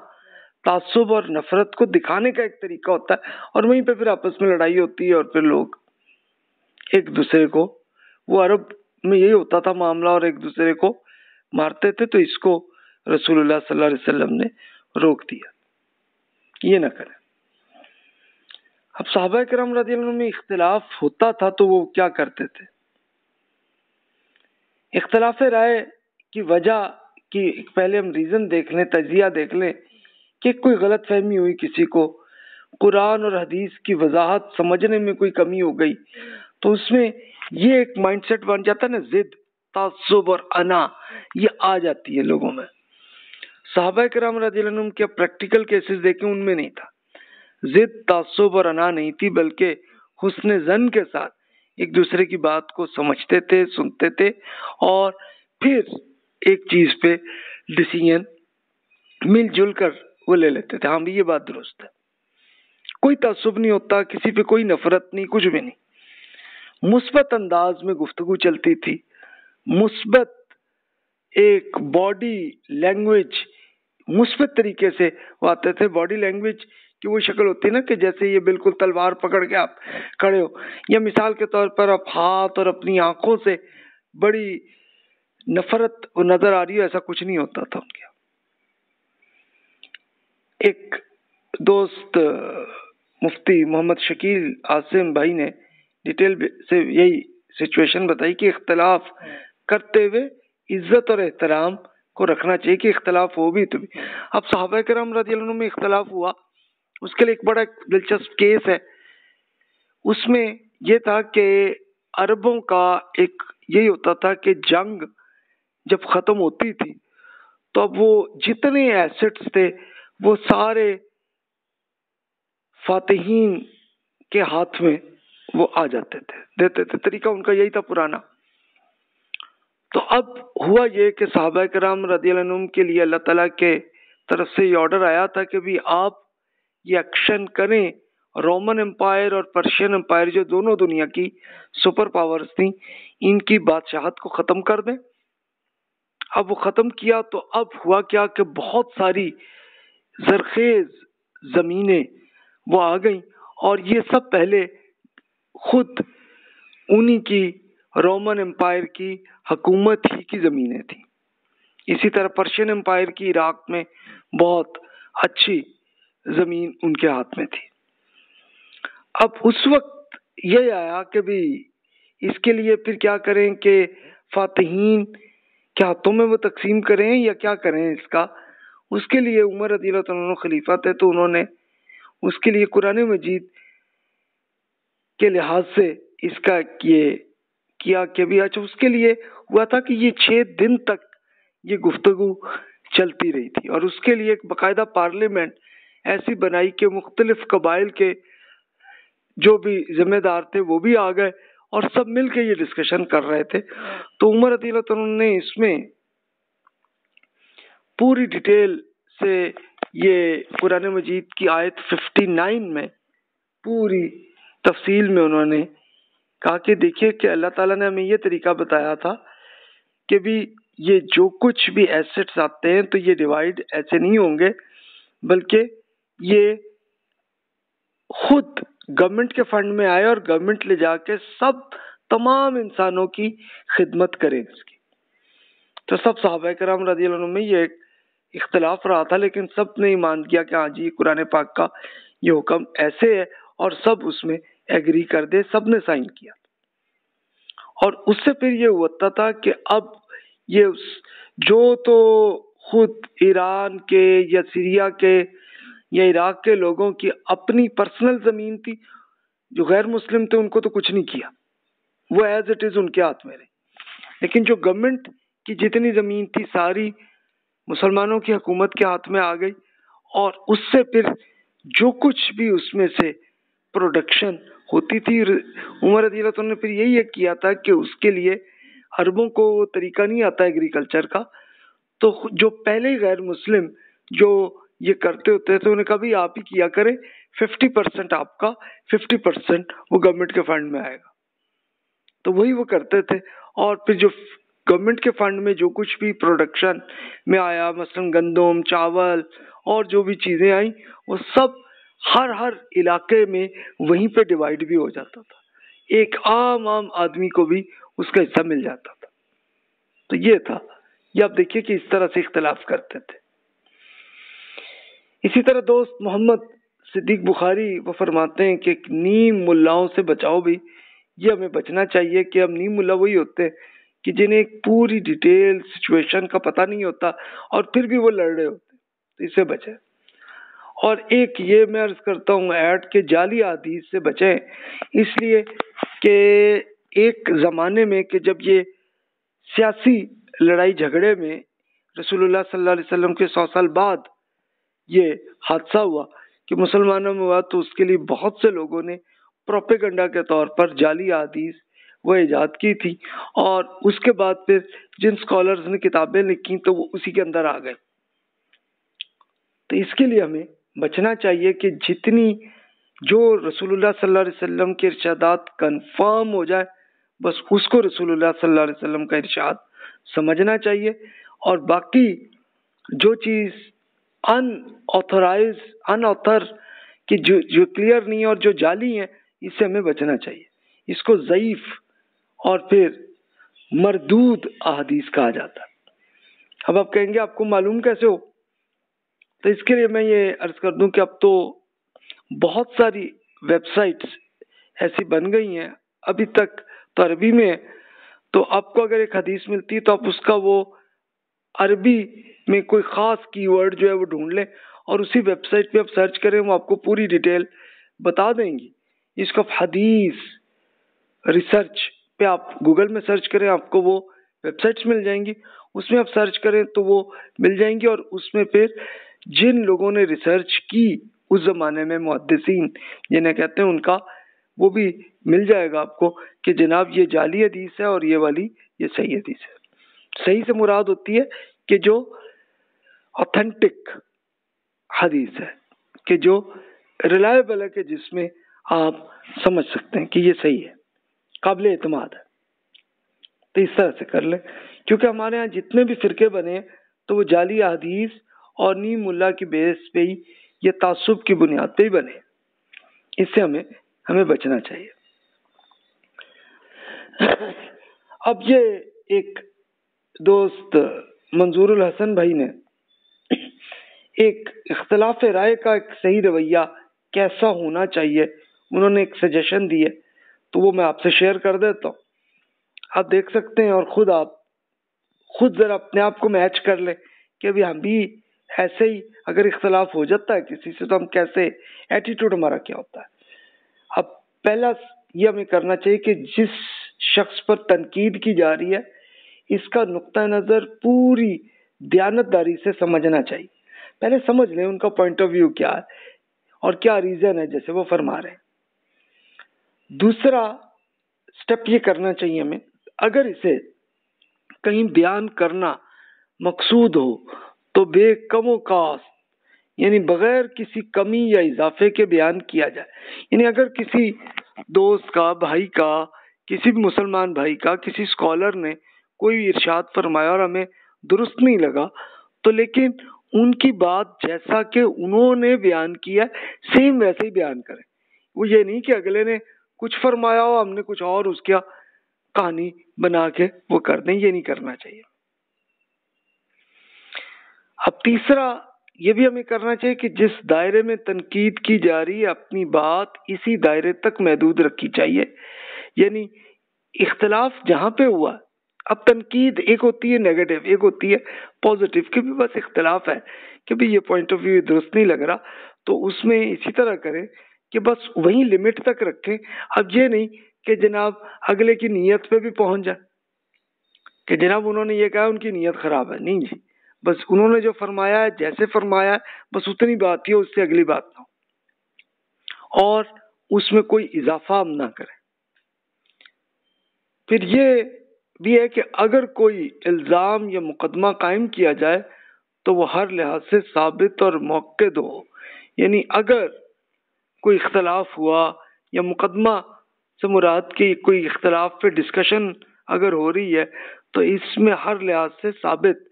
तासुब और नफरत को दिखाने का एक तरीका होता है और वहीं पे फिर आपस में लड़ाई होती है और फिर लोग एक दूसरे को, वो अरब में यही होता था मामला और एक दूसरे को मारते थे तो इसको रसूलुल्लाह सल्लल्लाहु अलैहि वसल्लम ने रोक दिया। ये ना करें। अब साहबा करम रज़ी में इख्तलाफ होता था तो वो क्या करते थे? इख्तलाफ राय की वजह की पहले हम रीजन देख लें, तजिया देख लें कि कोई गलत फहमी हुई किसी को, कुरान और हदीस की वजाहत समझने में कोई कमी हो गई तो उसमें ये एक माइंडसेट बन जाता है ना, जिद तासुब और अना, ये आ जाती है लोगों में। साहबा कराम रजीम के प्रैक्टिकल केसेस देखे, उनमें नहीं था। जिद, तासुब और अना नहीं थी, बल्कि हुसन जन के साथ एक दूसरे की बात को समझते थे, सुनते थे और फिर एक चीज़ पे डिसीज़न मिलजुल कर वो ले लेते थे। हाँ भी, ये बात दुरुस्त है। कोई तसुब नहीं होता, किसी पे कोई नफरत नहीं, कुछ भी नहीं। मुस्बत अंदाज में गुफ्तगु चलती थी। मुस्बत एक बॉडी लैंग्वेज मुस्बत तरीके से वो आते थे। बॉडी लैंग्वेज की वो शक्ल होती है ना कि जैसे ये बिल्कुल तलवार पकड़ के आप खड़े हो। या मिसाल के तौर पर आप हाथ और अपनी आँखों से बड़ी नफरत नज़र आ रही हो, ऐसा कुछ नहीं होता था उनके एक दोस्त, मुफ्ती मोहम्मद शकील आसिम भाई ने डिटेल से यही सिचुएशन बताई कि इख्तलाफ करते हुए इज़्ज़त और एहतराम को रखना चाहिए कि इख्तलाफ हो भी तो भी। अब साहब करम रज़ी में इख्तलाफ हुआ। उसके लिए एक बड़ा दिलचस्प केस है। उसमें यह था कि अरबों का एक यही होता था कि जंग जब खत्म होती थी तो अब वो जितने एसेट्स थे, वो सारे फातहीन के हाथ में वो आ जाते थे, देते थे। तरीका उनका यही था पुराना। तो अब हुआ ये कि साहबा कराम रदी के लिए अल्लाह तला के तरफ़ से ये ऑर्डर आया था कि भी आप ये एक्शन करें। रोमन एम्पायर और पर्शियन एम्पायर जो दोनों दुनिया की सुपर पावर्स थी, इनकी बादशाहत को ख़त्म कर दें। अब वो ख़त्म किया तो अब हुआ क्या कि बहुत सारी जरखेज जमीनें वो आ गई और ये सब पहले खुद उन्हीं की रोमन एम्पायर की हकूमत ही की ज़मीनें थी। इसी तरह पर्शियन एम्पायर की इराक में बहुत अच्छी ज़मीन उनके हाथ में थी। अब उस वक्त ये आया कि भी इसके लिए फिर क्या करें कि फातहीन, क्या हाथों में वो तकसीम करें या क्या करें इसका? उसके लिए उमर रदी खलीफा थे तो उन्होंने उसके लिए कुरान मजीद के लिहाज से इसका ये किया कि भी अच्छा उसके लिए हुआ था कि ये छः दिन तक ये गुफ्तगु चलती रही थी। और उसके लिए एक बाकायदा पार्लियामेंट ऐसी बनाई कि मुख्तलिफ़ कबाइल के जो भी जिम्मेदार थे, वो भी आ गए और सब मिल के ये डिस्कशन कर रहे थे। तो उमर अदील ने इसमें पूरी डिटेल से ये कुरान मजीद की आयत 59 में पूरी तफसील में उन्होंने कहा कि देखिए कि अल्लाह ताला ने हमें ये तरीका बताया था कि भी ये जो कुछ भी एसेट्स आते हैं तो ये डिवाइड ऐसे नहीं होंगे, बल्कि ये खुद गवर्नमेंट के फंड में आए और गवर्नमेंट ले जाके सब तमाम इंसानों की खिदमत करे इसकी। तो सब साहब कराम रज़ी में ये एक इख्तलाफ रहा था, लेकिन सबने मान किया कि हाँ जी कुरान पाक का ये हुक्म ऐसे है और सब उसमें एग्री कर दे, सबने साइन किया। और उससे फिर ये होता था कि अब ये उस, जो तो खुद ईरान के या सीरिया के या इराक के लोगों की अपनी पर्सनल ज़मीन थी, जो गैर मुस्लिम थे, उनको तो कुछ नहीं किया। वो एज इट इज़ उनके हाथ में रही। लेकिन जो गवर्नमेंट की जितनी ज़मीन थी, सारी मुसलमानों की हुकूमत के हाथ में आ गई, और उससे फिर जो कुछ भी उसमें से प्रोडक्शन होती थी उमर अदी ने फिर यही एक किया था कि उसके लिए अरबों को वो तरीका नहीं आता एग्रीकल्चर का। तो जो पहले गैर मुस्लिम, जो ये करते होते थे उन्हें कभी आप ही किया करें। फिफ्टी परसेंट आपका फिफ्टी परसेंट वो गवर्नमेंट के फंड में आएगा। तो वही वो करते थे। और फिर जो गवर्नमेंट के फंड में जो कुछ भी प्रोडक्शन में आया, मसलन गंदम, चावल और जो भी चीज़ें आई, वो सब हर हर इलाके में वहीं पे डिवाइड भी हो जाता था। एक आम आम आदमी को भी उसका हिस्सा मिल जाता था। तो ये था। ये आप देखिए कि इस तरह से इख्तलाफ करते थे। इसी तरह दोस्त मोहम्मद सिद्दीक बुखारी वो फरमाते हैं कि नीम मुल्लाओं से बचाओ भी। ये हमें बचना चाहिए कि हम नीम मुल्ला वही होते हैं कि जिन्हें एक पूरी डिटेल सिचुएशन का पता नहीं होता और फिर भी वो लड़ रहे होते तो इससे बचे। और एक ये मैं अर्ज़ करता हूँ ऐड के जाली आदि से बचें, इसलिए कि एक ज़माने में कि जब ये सियासी लड़ाई झगड़े में रसूलुल्लाह सल्लल्लाहु अलैहि वसल्लम के सौ साल बाद ये हादसा हुआ कि मुसलमानों में हुआ तो उसके लिए बहुत से लोगों ने प्रोपेगंडा के तौर पर जाली आदीस वो ईजाद की थी और उसके बाद फिर जिन स्कॉलर्स ने किताबें लिखी तो वो उसी के अंदर आ गए। तो इसके लिए हमें बचना चाहिए कि जितनी जो रसूलुल्लाह सल्लल्लाहु अलैहि वसल्लम के इरशादात कंफर्म हो जाए, बस उसको रसूलुल्लाह सल्लल्लाहु अलैहि वसल्लम का इरशाद समझना चाहिए और बाकी जो चीज़ अनऑथोराइज अनऑथर की जो जो क्लियर नहीं है और जो जाली है, इससे हमें बचना चाहिए। इसको ज़यीफ और फिर मरदूद अहदीस कहा जाता अब आप कहेंगे, आपको मालूम कैसे हो? तो इसके लिए मैं ये अर्ज़ कर दूँ कि अब तो बहुत सारी वेबसाइट्स ऐसी बन गई हैं, अभी तक तो अरबी में तो आपको अगर एक हदीस मिलती है तो आप उसका वो अरबी में कोई ख़ास कीवर्ड जो है वो ढूंढ लें और उसी वेबसाइट पे आप सर्च करें, वो आपको पूरी डिटेल बता देंगी। इसको हदीस रिसर्च पे आप गूगल में सर्च करें, आपको वो वेबसाइट्स मिल जाएँगी। उसमें आप सर्च करें तो वो मिल जाएँगी और उसमें फिर जिन लोगों ने रिसर्च की उस ज़माने में मुहदसिन जिन्हें कहते हैं उनका वो भी मिल जाएगा आपको कि जनाब ये जाली हदीस है और ये वाली ये सही हदीस है। सही से मुराद होती है कि जो ऑथेंटिक हदीस है, कि जो रिलायबल है कि जिसमें आप समझ सकते हैं कि ये सही है, काबिल एतमाद है। तो इस तरह से कर ले। क्योंकि हमारे यहाँ जितने भी फिरके बने तो वो जाली हदीस और नीम मुल्ला की बेस पे ही ये तासुब की बुनियाद पे ही बने इससे हमें हमें बचना चाहिए। अब ये एक दोस्त मंजूरुल हसन भाई ने एक इख्तलाफ राय का एक सही रवैया कैसा होना चाहिए, उन्होंने एक सजेशन दी है तो वो मैं आपसे शेयर कर देता हूँ। आप देख सकते हैं और खुद आप, खुद जरा अपने आप को मैच कर ले कि अभी हम भी ऐसे ही अगर इख्तलाफ हो जाता है किसी से तो हम कैसे एटीट्यूड हमारा क्या होता है। अब पहला ये हमें करना चाहिए कि जिस शख्स पर तनकीद की जा रही है इसका नुक्ता नज़र पूरी दयानतदारी से समझना चाहिए। पहले समझ लें उनका पॉइंट ऑफ़ व्यू क्या है और क्या रीज़न है, जैसे वो फरमा रहे हैं। दूसरा स्टेप ये करना चाहिए हमें, अगर इसे कहीं बयान करना मकसूद हो तो बेकमो कास्ट यानी बगैर किसी कमी या इजाफे के बयान किया जाए। यानी अगर किसी दोस्त का, भाई का, किसी भी मुसलमान भाई का, किसी स्कॉलर ने कोई इरशाद फरमाया और हमें दुरुस्त नहीं लगा। तो लेकिन उनकी बात जैसा कि उन्होंने बयान किया सेम वैसे ही बयान करें। वो ये नहीं कि अगले ने कुछ फरमाया हो, हमने कुछ और उसका कहानी बना के वो कर दें, ये नहीं करना चाहिए। अब तीसरा, ये भी हमें करना चाहिए कि जिस दायरे में तनकीद की जा रही है, अपनी बात इसी दायरे तक महदूद रखी चाहिए। यानी इख्तलाफ जहाँ पे हुआ अब तनकीद, एक होती है नेगेटिव एक होती है पॉजिटिव कि भी बस इख्तलाफ है कि भाई ये पॉइंट ऑफ़ व्यू दुरुस्त नहीं लग रहा। तो उसमें इसी तरह करें कि बस वही लिमिट तक रखें। अब ये नहीं कि जनाब अगले की नीयत पे भी पहुँच जाए। कि जनाब उन्होंने ये कहा, उनकी नीयत खराब है। नहीं जी, बस उन्होंने जो फरमाया है, जैसे फरमाया है, बस उतनी बात ही हो, उससे अगली बात ना हो। और उसमें कोई इजाफा हम ना करें। फिर ये भी है कि अगर कोई इल्ज़ाम या मुकदमा कायम किया जाए तो वह हर लिहाज से साबित और मौके हो। यानी अगर कोई इख्तलाफ हुआ या मुकदमा से मुराद की कोई इख्तलाफ पे डिस्कशन अगर हो रही है तो इसमें हर लिहाज से साबित,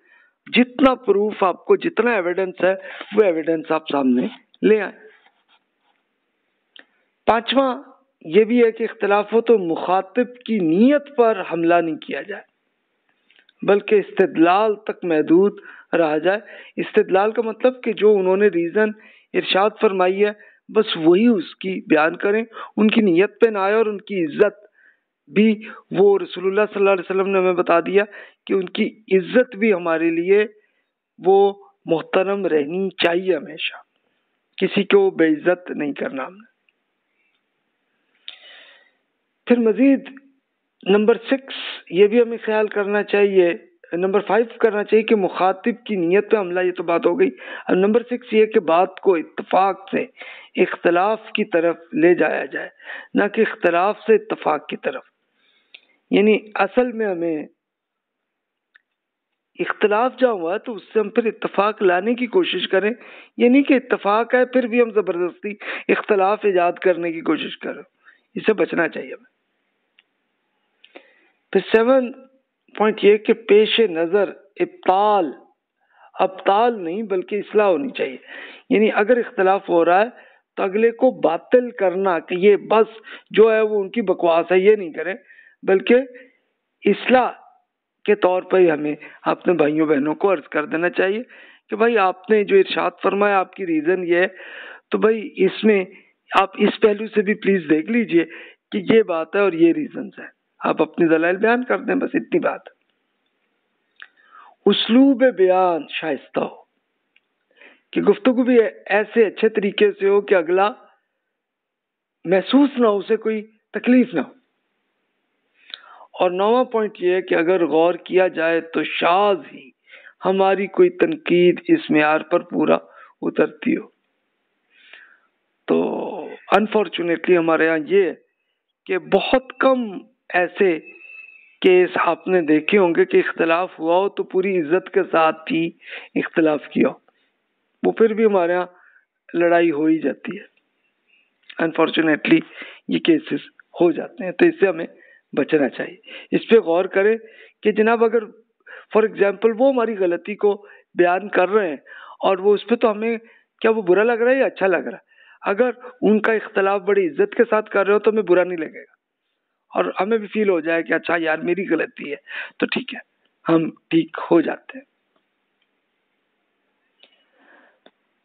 जितना प्रूफ आपको, जितना एविडेंस है, वो एविडेंस आप सामने ले आए। पांचवा ये भी है कि इख्तलाफ हो तो मुखातिब की नीयत पर हमला नहीं किया जाए, बल्कि इस्तदलाल तक महदूद रहा जाए। इस्तदलाल का मतलब कि जो उन्होंने रीज़न इरशाद फरमाई है, बस वही उसकी बयान करें, उनकी नीयत पे ना आए और उनकी इज़्ज़त भी। वो रसूलुल्लाह सल्लल्लाहु अलैहि वसल्लम ने हमें बता दिया कि उनकी इज़्ज़त भी हमारे लिए वो मोहतरम रहनी चाहिए हमेशा। किसी को बेइज्जत नहीं करना हमने। फिर मजीद नंबर सिक्स, ये भी हमें ख्याल करना चाहिए, नंबर फाइव करना चाहिए कि मुखातिब की नीयत पे हमला ये तो बात हो गई। और नंबर सिक्स ये कि बात को इतफाक से, इख्तलाफ की तरफ़ ले जाया जाए, ना कि इख्तलाफ से इतफाक की तरफ़। यानी असल में हमें इख्तलाफ जहाँ हुआ तो उससे हम फिर इतफाक लाने की कोशिश करें। ये नहीं कि इतफाक है, फिर भी हम ज़बरदस्ती इख्तलाफ ईजाद करने की कोशिश करें। इससे बचना चाहिए हमें। फिर सेवन पॉइंट ये कि पेश नज़र इब्ताल। अबताल नहीं, बल्कि इसलाह होनी चाहिए। यानी अगर इख्तलाफ हो रहा है तो अगले को बातिल करना कि ये बस जो है वो उनकी बकवास है, ये नहीं करें। बल्कि इसलाह के तौर पर ही हमें अपने भाइयों बहनों को अर्ज़ कर देना चाहिए कि भाई आपने जो इर्शाद फरमाया, आपकी रीज़न ये है तो भाई इसमें आप इस पहलू से भी प्लीज़ देख लीजिए कि ये बात है और ये रीजन है। आप अपनी दलाइल बयान कर दें, बस इतनी बात। उसलूब बयान शाइस्ता हो। कि गुफ्तु भी ऐसे अच्छे तरीके से हो कि अगला महसूस ना हो, उसे कोई तकलीफ़ ना हो। और नौवा पॉइंट ये है कि अगर गौर किया जाए तो शाज ही हमारी कोई तनकीद इस मैार पर पूरा उतरती हो। तो अनफॉर्चुनेटली हमारे यहाँ ये कि बहुत कम ऐसे केस आपने देखे होंगे कि इख्तलाफ हुआ हो तो पूरी इज़्ज़त के साथ ही इख्तलाफ किया हो। वो फिर भी हमारे यहाँ लड़ाई हो ही जाती है। अनफॉर्चुनेटली ये केसेस हो जाते हैं तो इससे हमें बचना चाहिए। इस पर गौर करें कि जनाब अगर फॉर एग्ज़ाम्पल वो हमारी गलती को बयान कर रहे हैं, और वो उस पर तो हमें, क्या वो बुरा लग रहा है या अच्छा लग रहा है? अगर उनका इख्तलाफ बड़ी इज़्ज़त के साथ कर रहे हो तो हमें बुरा नहीं लगेगा। और हमें भी फील हो जाए कि अच्छा यार, मेरी गलती है तो ठीक है, हम ठीक हो जाते हैं।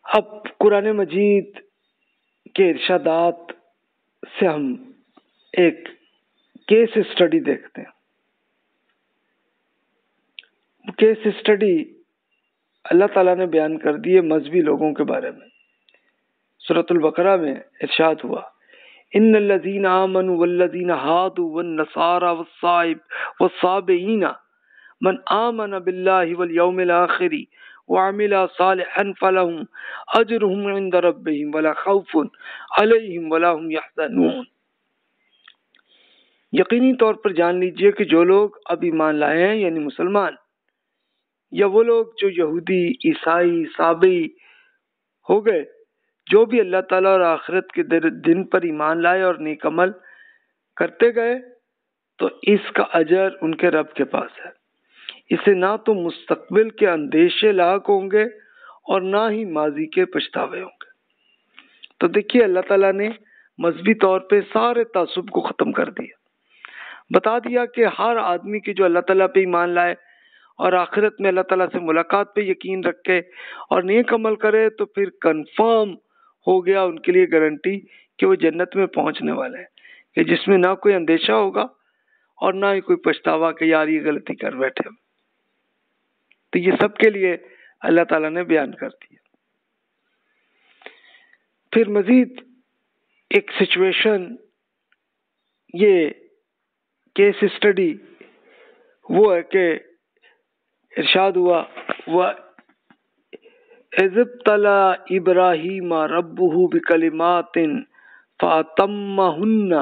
अब कुरान मजीद के इर्शादात से हम एक केस स्टडी देखते हैं। केस स्टडी अल्लाह ताला ने बयान कर दिए मजहबी लोगों के बारे में। सूरतुल बकरा में इर्शाद हुआ। आमन वल्लजीन हादु वन नसारा वसाइब वसाबीना मन आमन बिल्लाहि वल यौमिल आखिरी वअमिला सालिहन फलहुम अजरुहुम इंद रब्बिहिम वला खौफुन अलैहिम वला हुम यहज़नून यकीनी तौर पर जान लीजिए कि जो लोग अब ईमान लाए हैं यानी मुसलमान या वो लोग जो यहूदी ईसाई साबी हो गए जो भी अल्लाह ताला और आखिरत के दिन पर ईमान लाए और नेक अमल करते गए तो इसका अजर उनके रब के पास है। इसे ना तो मुस्तकबिल के अंदेशे लाक होंगे और ना ही माजी के पछतावे होंगे। तो देखिए, अल्लाह ताला ने मजहबी तौर पे सारे तासुब को ख़त्म कर दिया। बता दिया कि हर आदमी की जो अल्लाह ताला पे ईमान लाए और आखिरत में अल्लाह ताला से मुलाकात पे यकीन रखे और नेक अमल करे तो फिर कंफर्म हो गया उनके लिए गारंटी कि वो जन्नत में पहुँचने वाले हैं, कि जिसमें ना कोई अंदेशा होगा और ना ही कोई पछतावा कि यार ये गलती कर बैठे तो ये सब के लिए अल्लाह ताला ने बयान कर दिया। फिर मजीद एक सिचुएशन ये केस स्टडी वो है कि इरशाद हुआ वह तला इब्राहिम रब्बुहु बिकलिमातिन फातम्महुन्ना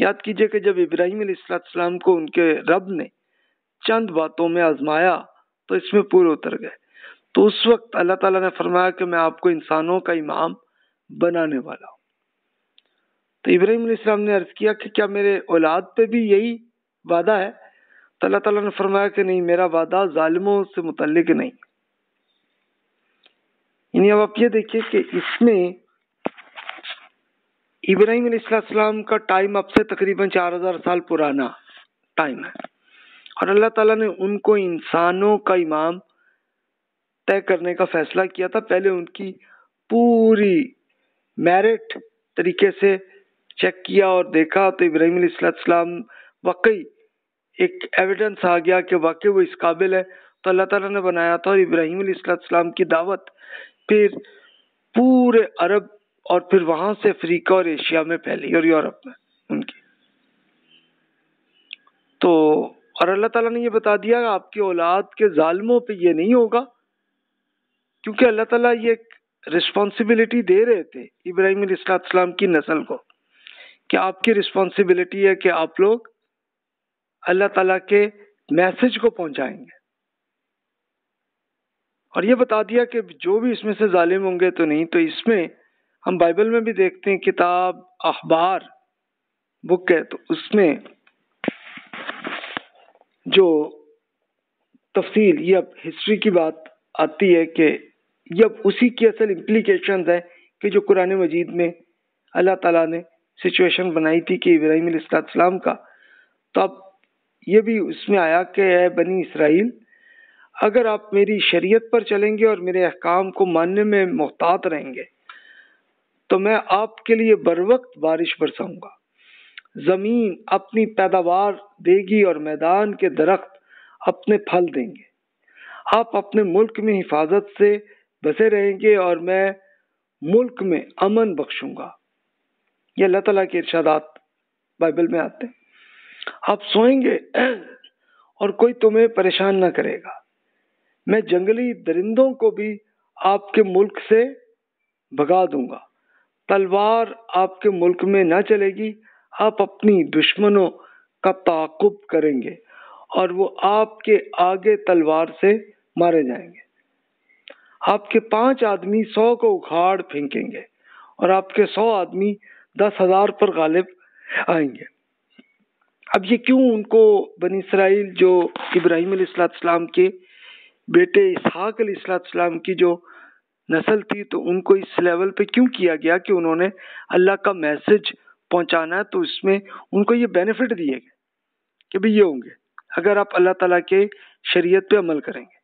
याद कीजिए कि जब इब्राहिम अलैहिस्सलाम को उनके रब ने चंद बातों में आजमाया तो इसमें पूरे उतर गए तो उस वक्त अल्लाह ताला ने फरमाया कि मैं आपको इंसानों का इमाम बनाने वाला तो इब्राहिम इस्लाम ने अर्ज़ किया कि क्या मेरे औलाद पे भी यही वादा है? तो अल्लाह ताला ने फरमाया कि नहीं, मेरा वादा जालिमों से मुतलिक नहीं। यानी अब आप ये देखिए कि इसमें इब्राहिम इस्लाम का टाइम अब से तकरीबन चार हज़ार साल पुराना टाइम है। और अल्लाह ताला ने उनको इंसानों का इमाम तय करने का फैसला किया था। पहले उनकी पूरी मेरिट तरीके से चेक किया और देखा तो इब्राहिम इस्लाम वाकई एक एविडेंस आ गया कि वाकई वो इस काबिल है। तो अल्लाह ताला ने बनाया था और इब्राहिम इस्लाम की दावत फिर पूरे अरब और फिर वहाँ से अफ्रीका और एशिया में फैली और यूरोप में उनकी। तो और अल्लाह ताला ने ये बता दिया, आपकी औलाद के जालमों पे ये नहीं होगा, क्योंकि अल्लाह ताला ये रिस्पॉन्सिबिलिटी दे रहे थे इब्राहिम इस्लाम की नस्ल को। कि आपकी रिस्पॉन्सिबिलिटी है कि आप लोग अल्लाह ताला के मैसेज को पहुंचाएँगे? और ये बता दिया कि जो भी इसमें से जालिम होंगे तो नहीं तो इसमें हम बाइबल में भी देखते हैं, किताब, अखबार, बुक है तो उसमें जो तफसील, ये अब हिस्ट्री की बात आती है कि जब उसी की असल इम्प्लीकेशन है कि जो कुरान मजीद में अल्लाह ताला ने सिचुएशन बनाई थी कि इब्राहिम इस्लाम का तो अब ये भी उसमें आया कि है बनी इसराइल, अगर आप मेरी शरीयत पर चलेंगे और मेरे अहकाम को मानने में मोहतात रहेंगे तो मैं आपके लिए बर वक्त बारिश बरसाऊँगा। ज़मीन अपनी पैदावार देगी और मैदान के दरख्त अपने फल देंगे। आप अपने मुल्क में हिफाजत से बसे रहेंगे और मैं मुल्क में अमन बख्शूँगा। ये अल्लाह तला के इर्शादात बाइबल में आते हैं। आप सोएँगे और कोई तुम्हें परेशान ना करेगा। मैं जंगली दरिंदों को भी आपके मुल्क से भगा दूँगा। तलवार आपके मुल्क में ना चलेगी। आप अपनी दुश्मनों का ताकुब करेंगे और वो आपके आगे तलवार से मारे जाएँगे। आपके पाँच आदमी सौ को उखाड़ फेंकेंगे और आपके सौ आदमी दस हज़ार पर गालिब आएँगे। अब ये क्यों उनको बनी इसराइल, जो इब्राहिम इस्लाम के बेटे इसहाक इस्लाम की जो नस्ल थी तो उनको इस लेवल पे क्यों किया गया कि उन्होंने अल्लाह का मैसेज पहुंचाना है तो इसमें उनको ये बेनिफिट दिए गए कि भाई ये होंगे। अगर आप अल्लाह ताला के शरीयत पे अमल करेंगे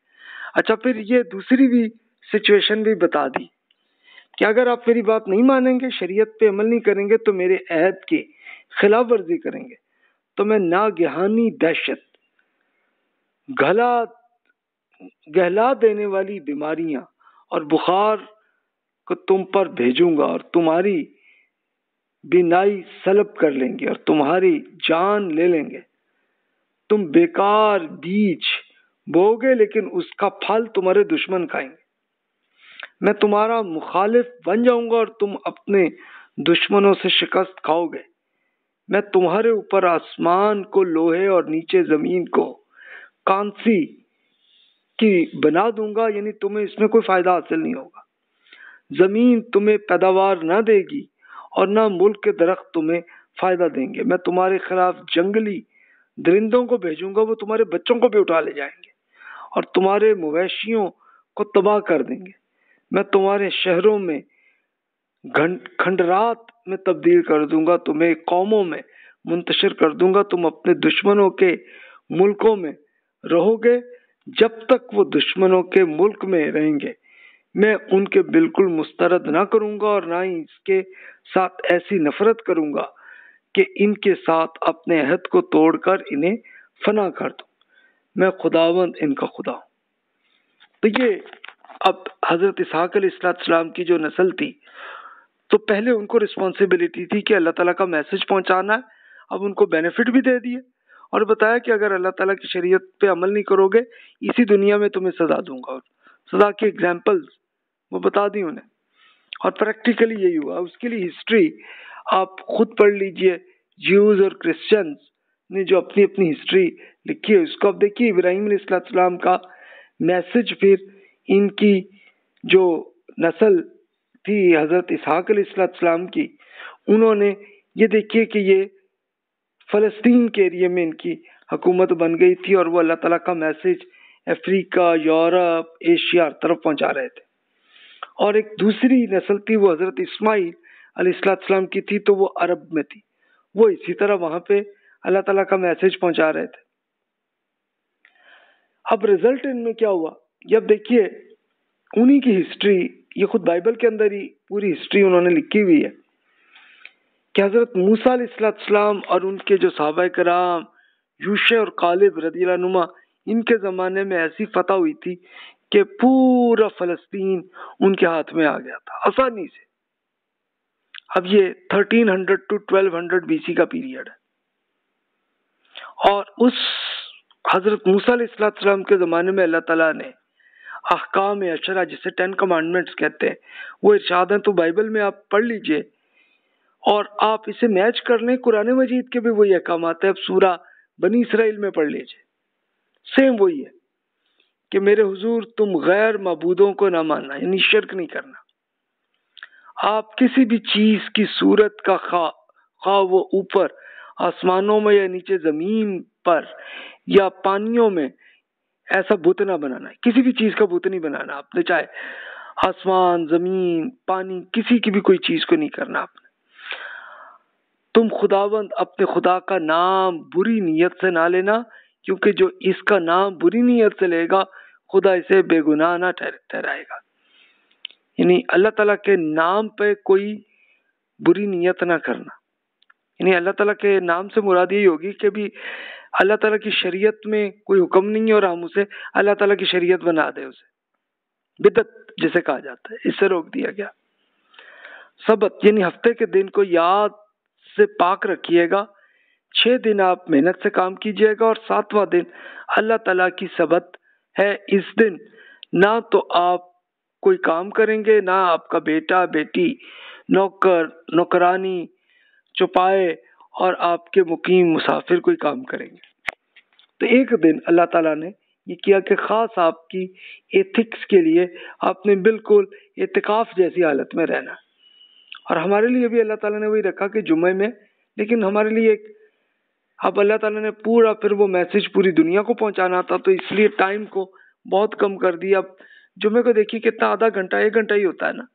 अच्छा फिर ये दूसरी भी सिचुएशन भी बता दी कि अगर आप मेरी बात नहीं मानेंगे, शरीयत पे अमल नहीं करेंगे तो मेरे अहद की खिलाफ वर्जी करेंगे। तो मैं नागहानी दहशत, गला गहला देने वाली बीमारियाँ और बुखार को तुम पर भेजूँगा और तुम्हारी बिनाई सलब कर लेंगे और तुम्हारी जान ले लेंगे। तुम बेकार बीज बोगे लेकिन उसका फल तुम्हारे दुश्मन खाएँगे। मैं तुम्हारा मुखालिफ बन जाऊँगा और तुम अपने दुश्मनों से शिकस्त खाओगे। मैं तुम्हारे ऊपर आसमान को, लोहे और नीचे ज़मीन को कांसी की बना दूँगा, यानी तुम्हें इसमें कोई फ़ायदा हासिल नहीं होगा। ज़मीन तुम्हें पैदावार ना देगी और ना मुल्क के दरख्त तुम्हें फ़ायदा देंगे। मैं तुम्हारे खिलाफ जंगली दरिंदों को भेजूँगा, वो तुम्हारे बच्चों को भी उठा ले जाएँगे। और तुम्हारे मवेशियों को तबाह कर देंगे। मैं तुम्हारे शहरों में खंडरात में तब्दील कर दूँगा, तुम्हें कौमों में मुंतशिर कर दूँगा। तुम अपने दुश्मनों के मुल्कों में रहोगे, जब तक वो दुश्मनों के मुल्क में रहेंगे। मैं उनके बिल्कुल मुस्तरद ना करूँगा और ना ही इसके साथ ऐसी नफरत करूँगा कि इनके साथ अपने अहद को तोड़कर इन्हें फना कर दूँ। मैं खुदावंद इनका खुदा हूँ। तो ये अब हज़रत इसहाक की जो नस्ल थी तो पहले उनको रिस्पॉन्सिबिलिटी थी कि अल्लाह ताला का मैसेज पहुंचाना है। अब उनको बेनिफिट भी दे दिए और बताया कि अगर अल्लाह ताला की शरीयत पे अमल नहीं करोगे, इसी दुनिया में तुम्हें सजा दूँगा। और सजा की एग्जाम्पल्स वो बता दी उन्हें। और प्रैक्टिकली यही हुआ। उसके लिए हिस्ट्री आप खुद पढ़ लीजिए ज्यूज और क्रिश्चियंस ने जो अपनी अपनी हिस्ट्री लिखी है, उसको आप देखिए, इब्राहिम इस्लाम का मैसेज फिर इनकी जो नस्ल थी, हज़रत इसहाक इस्लाम की, उन्होंने ये देखिए कि ये फलस्तीन के एरिए में इनकी हुकूमत बन गई थी और वो अल्लाह ताला का मैसेज अफ्रीका, यूरोप, एशिया तरफ़ पहुँचा रहे थे। और एक दूसरी नस्ल थी, वो हज़रत इस्माइल अलैहिस्सलाम की थी तो वो अरब में थी। वो इसी तरह वहाँ पे अल्लाह ताला का मैसेज पहुँचा रहे थे। अब रिज़ल्ट इनमें क्या हुआ? जब देखिए, उन्हीं की हिस्ट्री ये खुद बाइबल के अंदर ही पूरी हिस्ट्री उन्होंने लिखी हुई है कि हज़रत मूसा इस्लाम और उनके जो सहाबा कराम यूशे और कालिब रदीलानुमा इनके ज़माने में ऐसी फतह हुई थी कि पूरा फलस्तीन उनके हाथ में आ गया था, आसानी से। अब ये 1300 टू 1200 बीसी का पीरियड है। और उस हज़रत मूसा इस्लाम के ज़माने में अल्लाह ताला ने अहकाम अशरा, जिसे टेन कमांडमेंट्स कहते हैं, वो इर्शाद हैं तो बाइबल में आप पढ़ लीजिए। और आप इसे मैच कर लें, कुरान मजीद के भी वही अहकाम आते हैं। अब सूरा बनी इसराइल में पढ़ लीजिए। सेम वही है कि मेरे हुजूर, तुम गैर मबूदों को ना मानना, यानी शिरक नहीं करना। आप किसी भी चीज़ की सूरत का खा खा वो ऊपर आसमानों में या नीचे ज़मीन पर या पानियों में ऐसा बुत ना बनाना किसी भी चीज़ का बुत नहीं बनाना आपने, चाहे आसमान, ज़मीन, पानी, किसी की भी कोई चीज़ को नहीं करना आपने। तुम खुदावंद अपने खुदा का नाम बुरी नीयत से ना लेना, क्योंकि जो इसका नाम बुरी नीयत से लेगा, खुदा इसे बेगुनाह ना ठहराएगा। यानी अल्लाह ताला के नाम पे कोई बुरी नीयत ना करना। यानी अल्लाह ताला के नाम से मुराद यही होगी कि भी अल्लाह ताला की शरीयत में कोई हुक्म नहीं है और हम उसे अल्लाह ताला की शरीयत बना दे उसे। बिदत जिसे कहा जाता है। इससे रोक दिया गया। सबत, यानी हफ़्ते के दिन को याद से पाक रखिएगा। छह दिन आप मेहनत से काम कीजिएगा और सातवां दिन अल्लाह ताला की सबत है इस दिन। ना तो आप कोई काम करेंगे, ना आपका बेटा, बेटी, नौकर, नौकरानी चुपाए और आपके मुकीम मुसाफिर कोई काम करेंगे। तो एक दिन अल्लाह ताला ने ये किया कि खास आपकी एथिक्स के लिए आपने बिल्कुल एतकाफ जैसी हालत में रहना। और हमारे लिए भी अल्लाह ताला ने वही रखा कि जुम्मे में, लेकिन हमारे लिए एक, अब अल्लाह ताला ने पूरा फिर वो मैसेज पूरी दुनिया को पहुंचाना था तो इसलिए टाइम को बहुत कम कर दिया। अब जुम्मे को देखिए कितना आधा घंटा, एक घंटा ही होता है ना।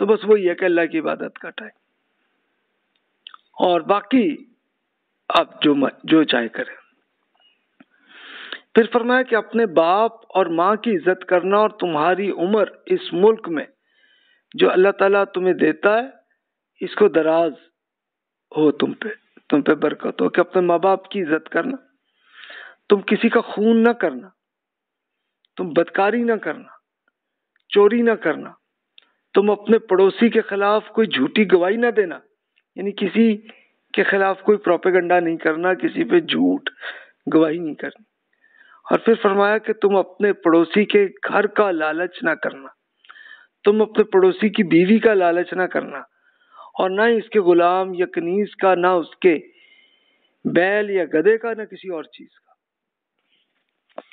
तो बस वही है कि अल्लाह की इबादत का टाइम। और बाकी आप जो जो चाहे करें। फिर फरमाया कि अपने बाप और माँ की इज़्ज़त करना और तुम्हारी उम्र इस मुल्क में जो अल्लाह ताला तुम्हें देता है, इसको दराज हो तुम पे तुम पे बरकत हो कि अपने माँ बाप की इज़्ज़त करना। तुम किसी का खून ना करना। तुम बदकारी ना करना। चोरी ना करना। तुम अपने पड़ोसी के खिलाफ कोई झूठी गवाही ना देना। यानी किसी के खिलाफ कोई प्रोपेगंडा नहीं करना, किसी पे झूठ गवाही नहीं करनी। और फिर फरमाया कि तुम अपने पड़ोसी के घर का लालच ना करना। तुम अपने पड़ोसी की बीवी का लालच ना करना। और ना इसके गुलाम या कनीज का, ना उसके बैल या गधे का, ना किसी और चीज़ का।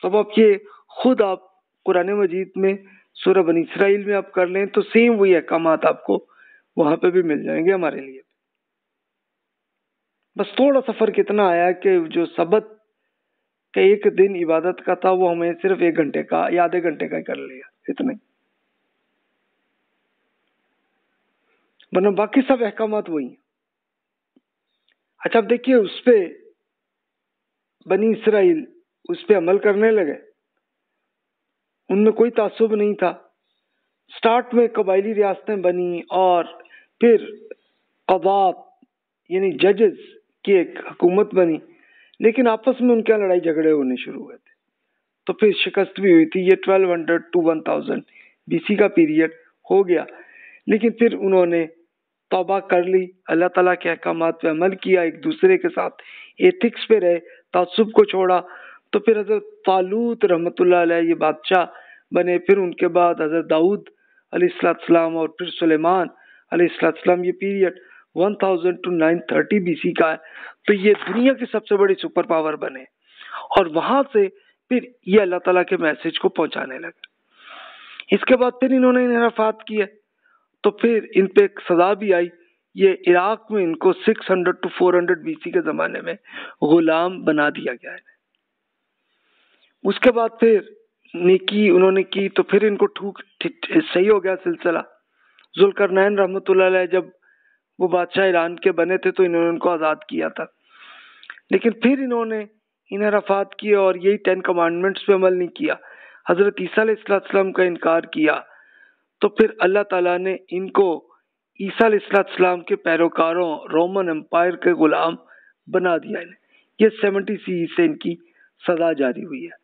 तब आप ये खुद आप कुरान मजीद में, सूरह बनी इसराइल में आप कर लें तो सेम वही अहकाम आपको वहाँ पे भी मिल जाएँगे हमारे लिए। बस थोड़ा सा फ़र्क इतना आया कि जो सबत का एक दिन इबादत का था, वो हमें सिर्फ़ एक घंटे का या आधे घंटे का ही कर लिया, इतना ही। वरना बाकी सब अहकाम वही अच्छा अब देखिए, उस पर बनी इसराइल, उस पर अमल करने लगे। उनमें कोई तासुब नहीं था। स्टार्ट में कबायली रियासतें बनी और फिर कबाब, यानी जजेस की एक हुकूमत बनी, लेकिन आपस में उनके लड़ाई झगड़े होने शुरू हुए थे। तो फिर शिकस्त भी हुई थी। ये twelve hundred to one thousand BC का पीरियड हो गया। लेकिन फिर उन्होंने तौबा कर ली। अल्लाह ताला के अहकाम पे अमल किया। एक दूसरे के साथ एथिक्स पे रहे, तासुब को छोड़ा। तो फिर हज़रत फालूत रहमत ये बादशाह बने। फिर उनके बाद हज़रत दाऊद अलैहिस्सलाम और फिर सलेमान अलैहिस्सलाम ये पीरियड 1000 टू 930 बीसी का है तो ये दुनिया की सबसे बड़ी सुपर पावर बने। और वहाँ से फिर ये अल्लाह ताला के मैसेज को पहुँचाने लगे। इसके बाद फिर इन्होंने इनफात किए। तो फिर इन पे एक सजा भी आई। ये इराक में इनको 600 टू 400 बीसी के जमाने में गुलाम बना दिया गया है। उसके बाद फिर नेकी उन्होंने की तो फिर इनको ठूक सही हो गया सिलसिला। जुलकर नैन रहमत जब वो बादशाह ईरान के बने थे तो इन्होंने उनको आज़ाद किया था। लेकिन फिर इन्होंने इन्हें रफात किए और यही टेन कमांडमेंट्स पे अमल नहीं किया। हज़रत ईसा का इनकार किया। तो फिर अल्लाह ताला ने इनको ईसा के पैरोकारों रोमन एम्पायर के गुलाम बना दिया इन्हें। ये सेवेंटी सी से इनकी सजा जारी हुई है।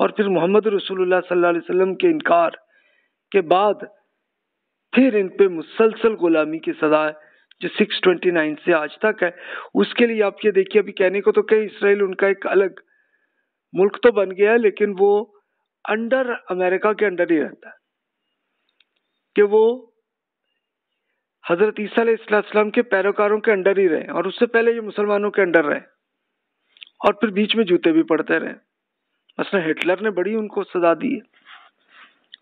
और फिर मोहम्मद रसूलुल्लाह सल्लल्लाहु अलैहि वसल्लम के इनकार के बाद फिर इन पे मुसलसल गुलामी की सजा जो 629 से आज तक है, उसके लिए आप ये देखिए, अभी कहने को तो कहीं इसराइल उनका एक अलग मुल्क तो बन गया है, लेकिन वो अंडर अमेरिका के अंडर ही रहता कि वो हज़रत ईसा इस्लाम के पैरोकारों के अंडर ही रहे और उससे पहले ये मुसलमानों के अंडर रहे और फिर बीच में जूते भी पड़ते रहे। मसला हिटलर ने बड़ी उनको सजा दी है।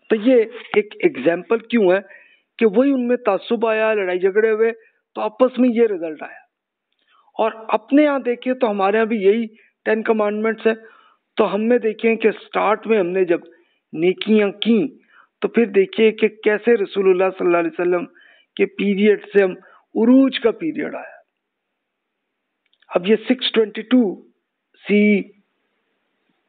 तो ये एक एग्ज़ाम्पल क्यों है कि वही उनमें तासुब आया, लड़ाई झगड़े हुए तो आपस में ये रिज़ल्ट आया। और अपने यहाँ देखें तो हमारे यहाँ भी यही टेन कमांडमेंट्स है। तो हमने देखे कि स्टार्ट में हमने जब नेकियाँ की तो फिर देखिए कि कैसे रसूलुल्लाह सल्लल्लाहु अलैहि वसल्लम के पीरियड से हम उरूज का पीरियड आया। अब ये 622 सी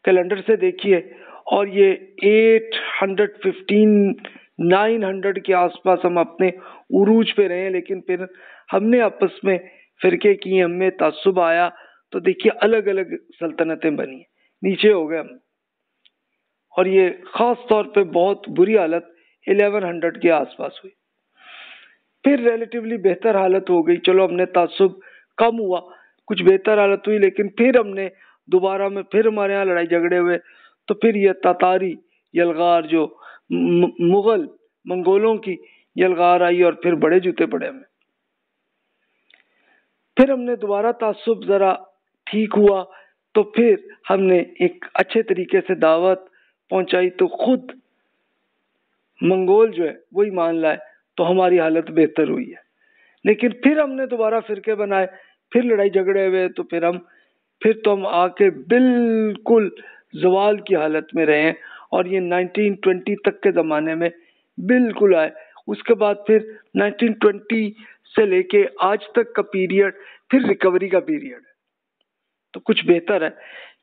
कैलेंडर से देखिए, और ये 815 900 के आसपास हम अपने उरूज पे रहे लेकिन फिर हमने आपस में फिरके की हमें तसुब आया। तो देखिए अलग अलग सल्तनतें बनी नीचे हो गए हम। और ये खास तौर पे बहुत बुरी हालत 1100 के आसपास हुई। फिर रिलेटिवली बेहतर हालत हो गई। चलो, हमने तासुब कम हुआ। कुछ बेहतर हालत हुई, लेकिन फिर हमने दोबारा में, फिर हमारे यहाँ लड़ाई झगड़े हुए। तो फिर ये तातारी, यलगार जो मुगल मंगोलों की यलगार आई और फिर बड़े जूते पड़े हमें। फिर हमने दोबारा तासुब जरा ठीक हुआ तो फिर हमने एक अच्छे तरीके से दावत पहुंचाई तो खुद मंगोल जो है, वही मान लाए तो हमारी हालत बेहतर हुई है। लेकिन फिर हमने दोबारा फिरके बनाए, फिर लड़ाई झगड़े हुए तो फिर हम, फिर तो हम आके बिल्कुल जवाल की हालत में रहे हैं, और ये 1920 तक के ज़माने में बिल्कुल आए। उसके बाद फिर 1920 से लेके आज तक का पीरियड फिर रिकवरी का पीरियड है। तो कुछ बेहतर है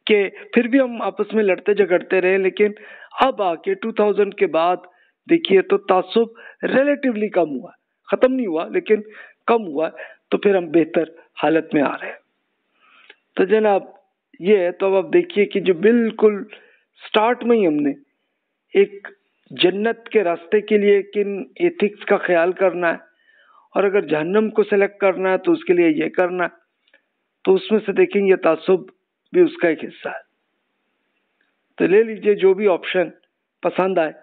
कि फिर भी हम आपस में लड़ते झगड़ते रहे, लेकिन अब आके 2000 के बाद देखिए तो तासुब रिलेटिवली कम हुआ ख़त्म नहीं हुआ, लेकिन कम हुआ तो फिर हम बेहतर हालत में आ रहे हैं। तो जनाब, ये है तो अब आप देखिए कि जो बिल्कुल स्टार्ट में ही हमने एक जन्नत के रास्ते के लिए किन एथिक्स का ख्याल करना है और अगर जहन्नम को सेलेक्ट करना है तो उसके लिए ये करना तो उसमें से देखेंगे तासुब भी उसका एक हिस्सा है। तो ले लीजिए जो भी ऑप्शन पसंद आए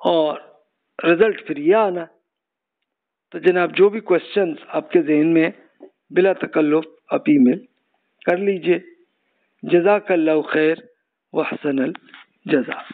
और रिज़ल्ट फिर यह आना। तो जनाब, जो भी क्वेश्चंस आपके जहन में बिला तकल्लुफ आप ईमेल कर लीजिए। जजाकल्ला खैर व हसनल जजा।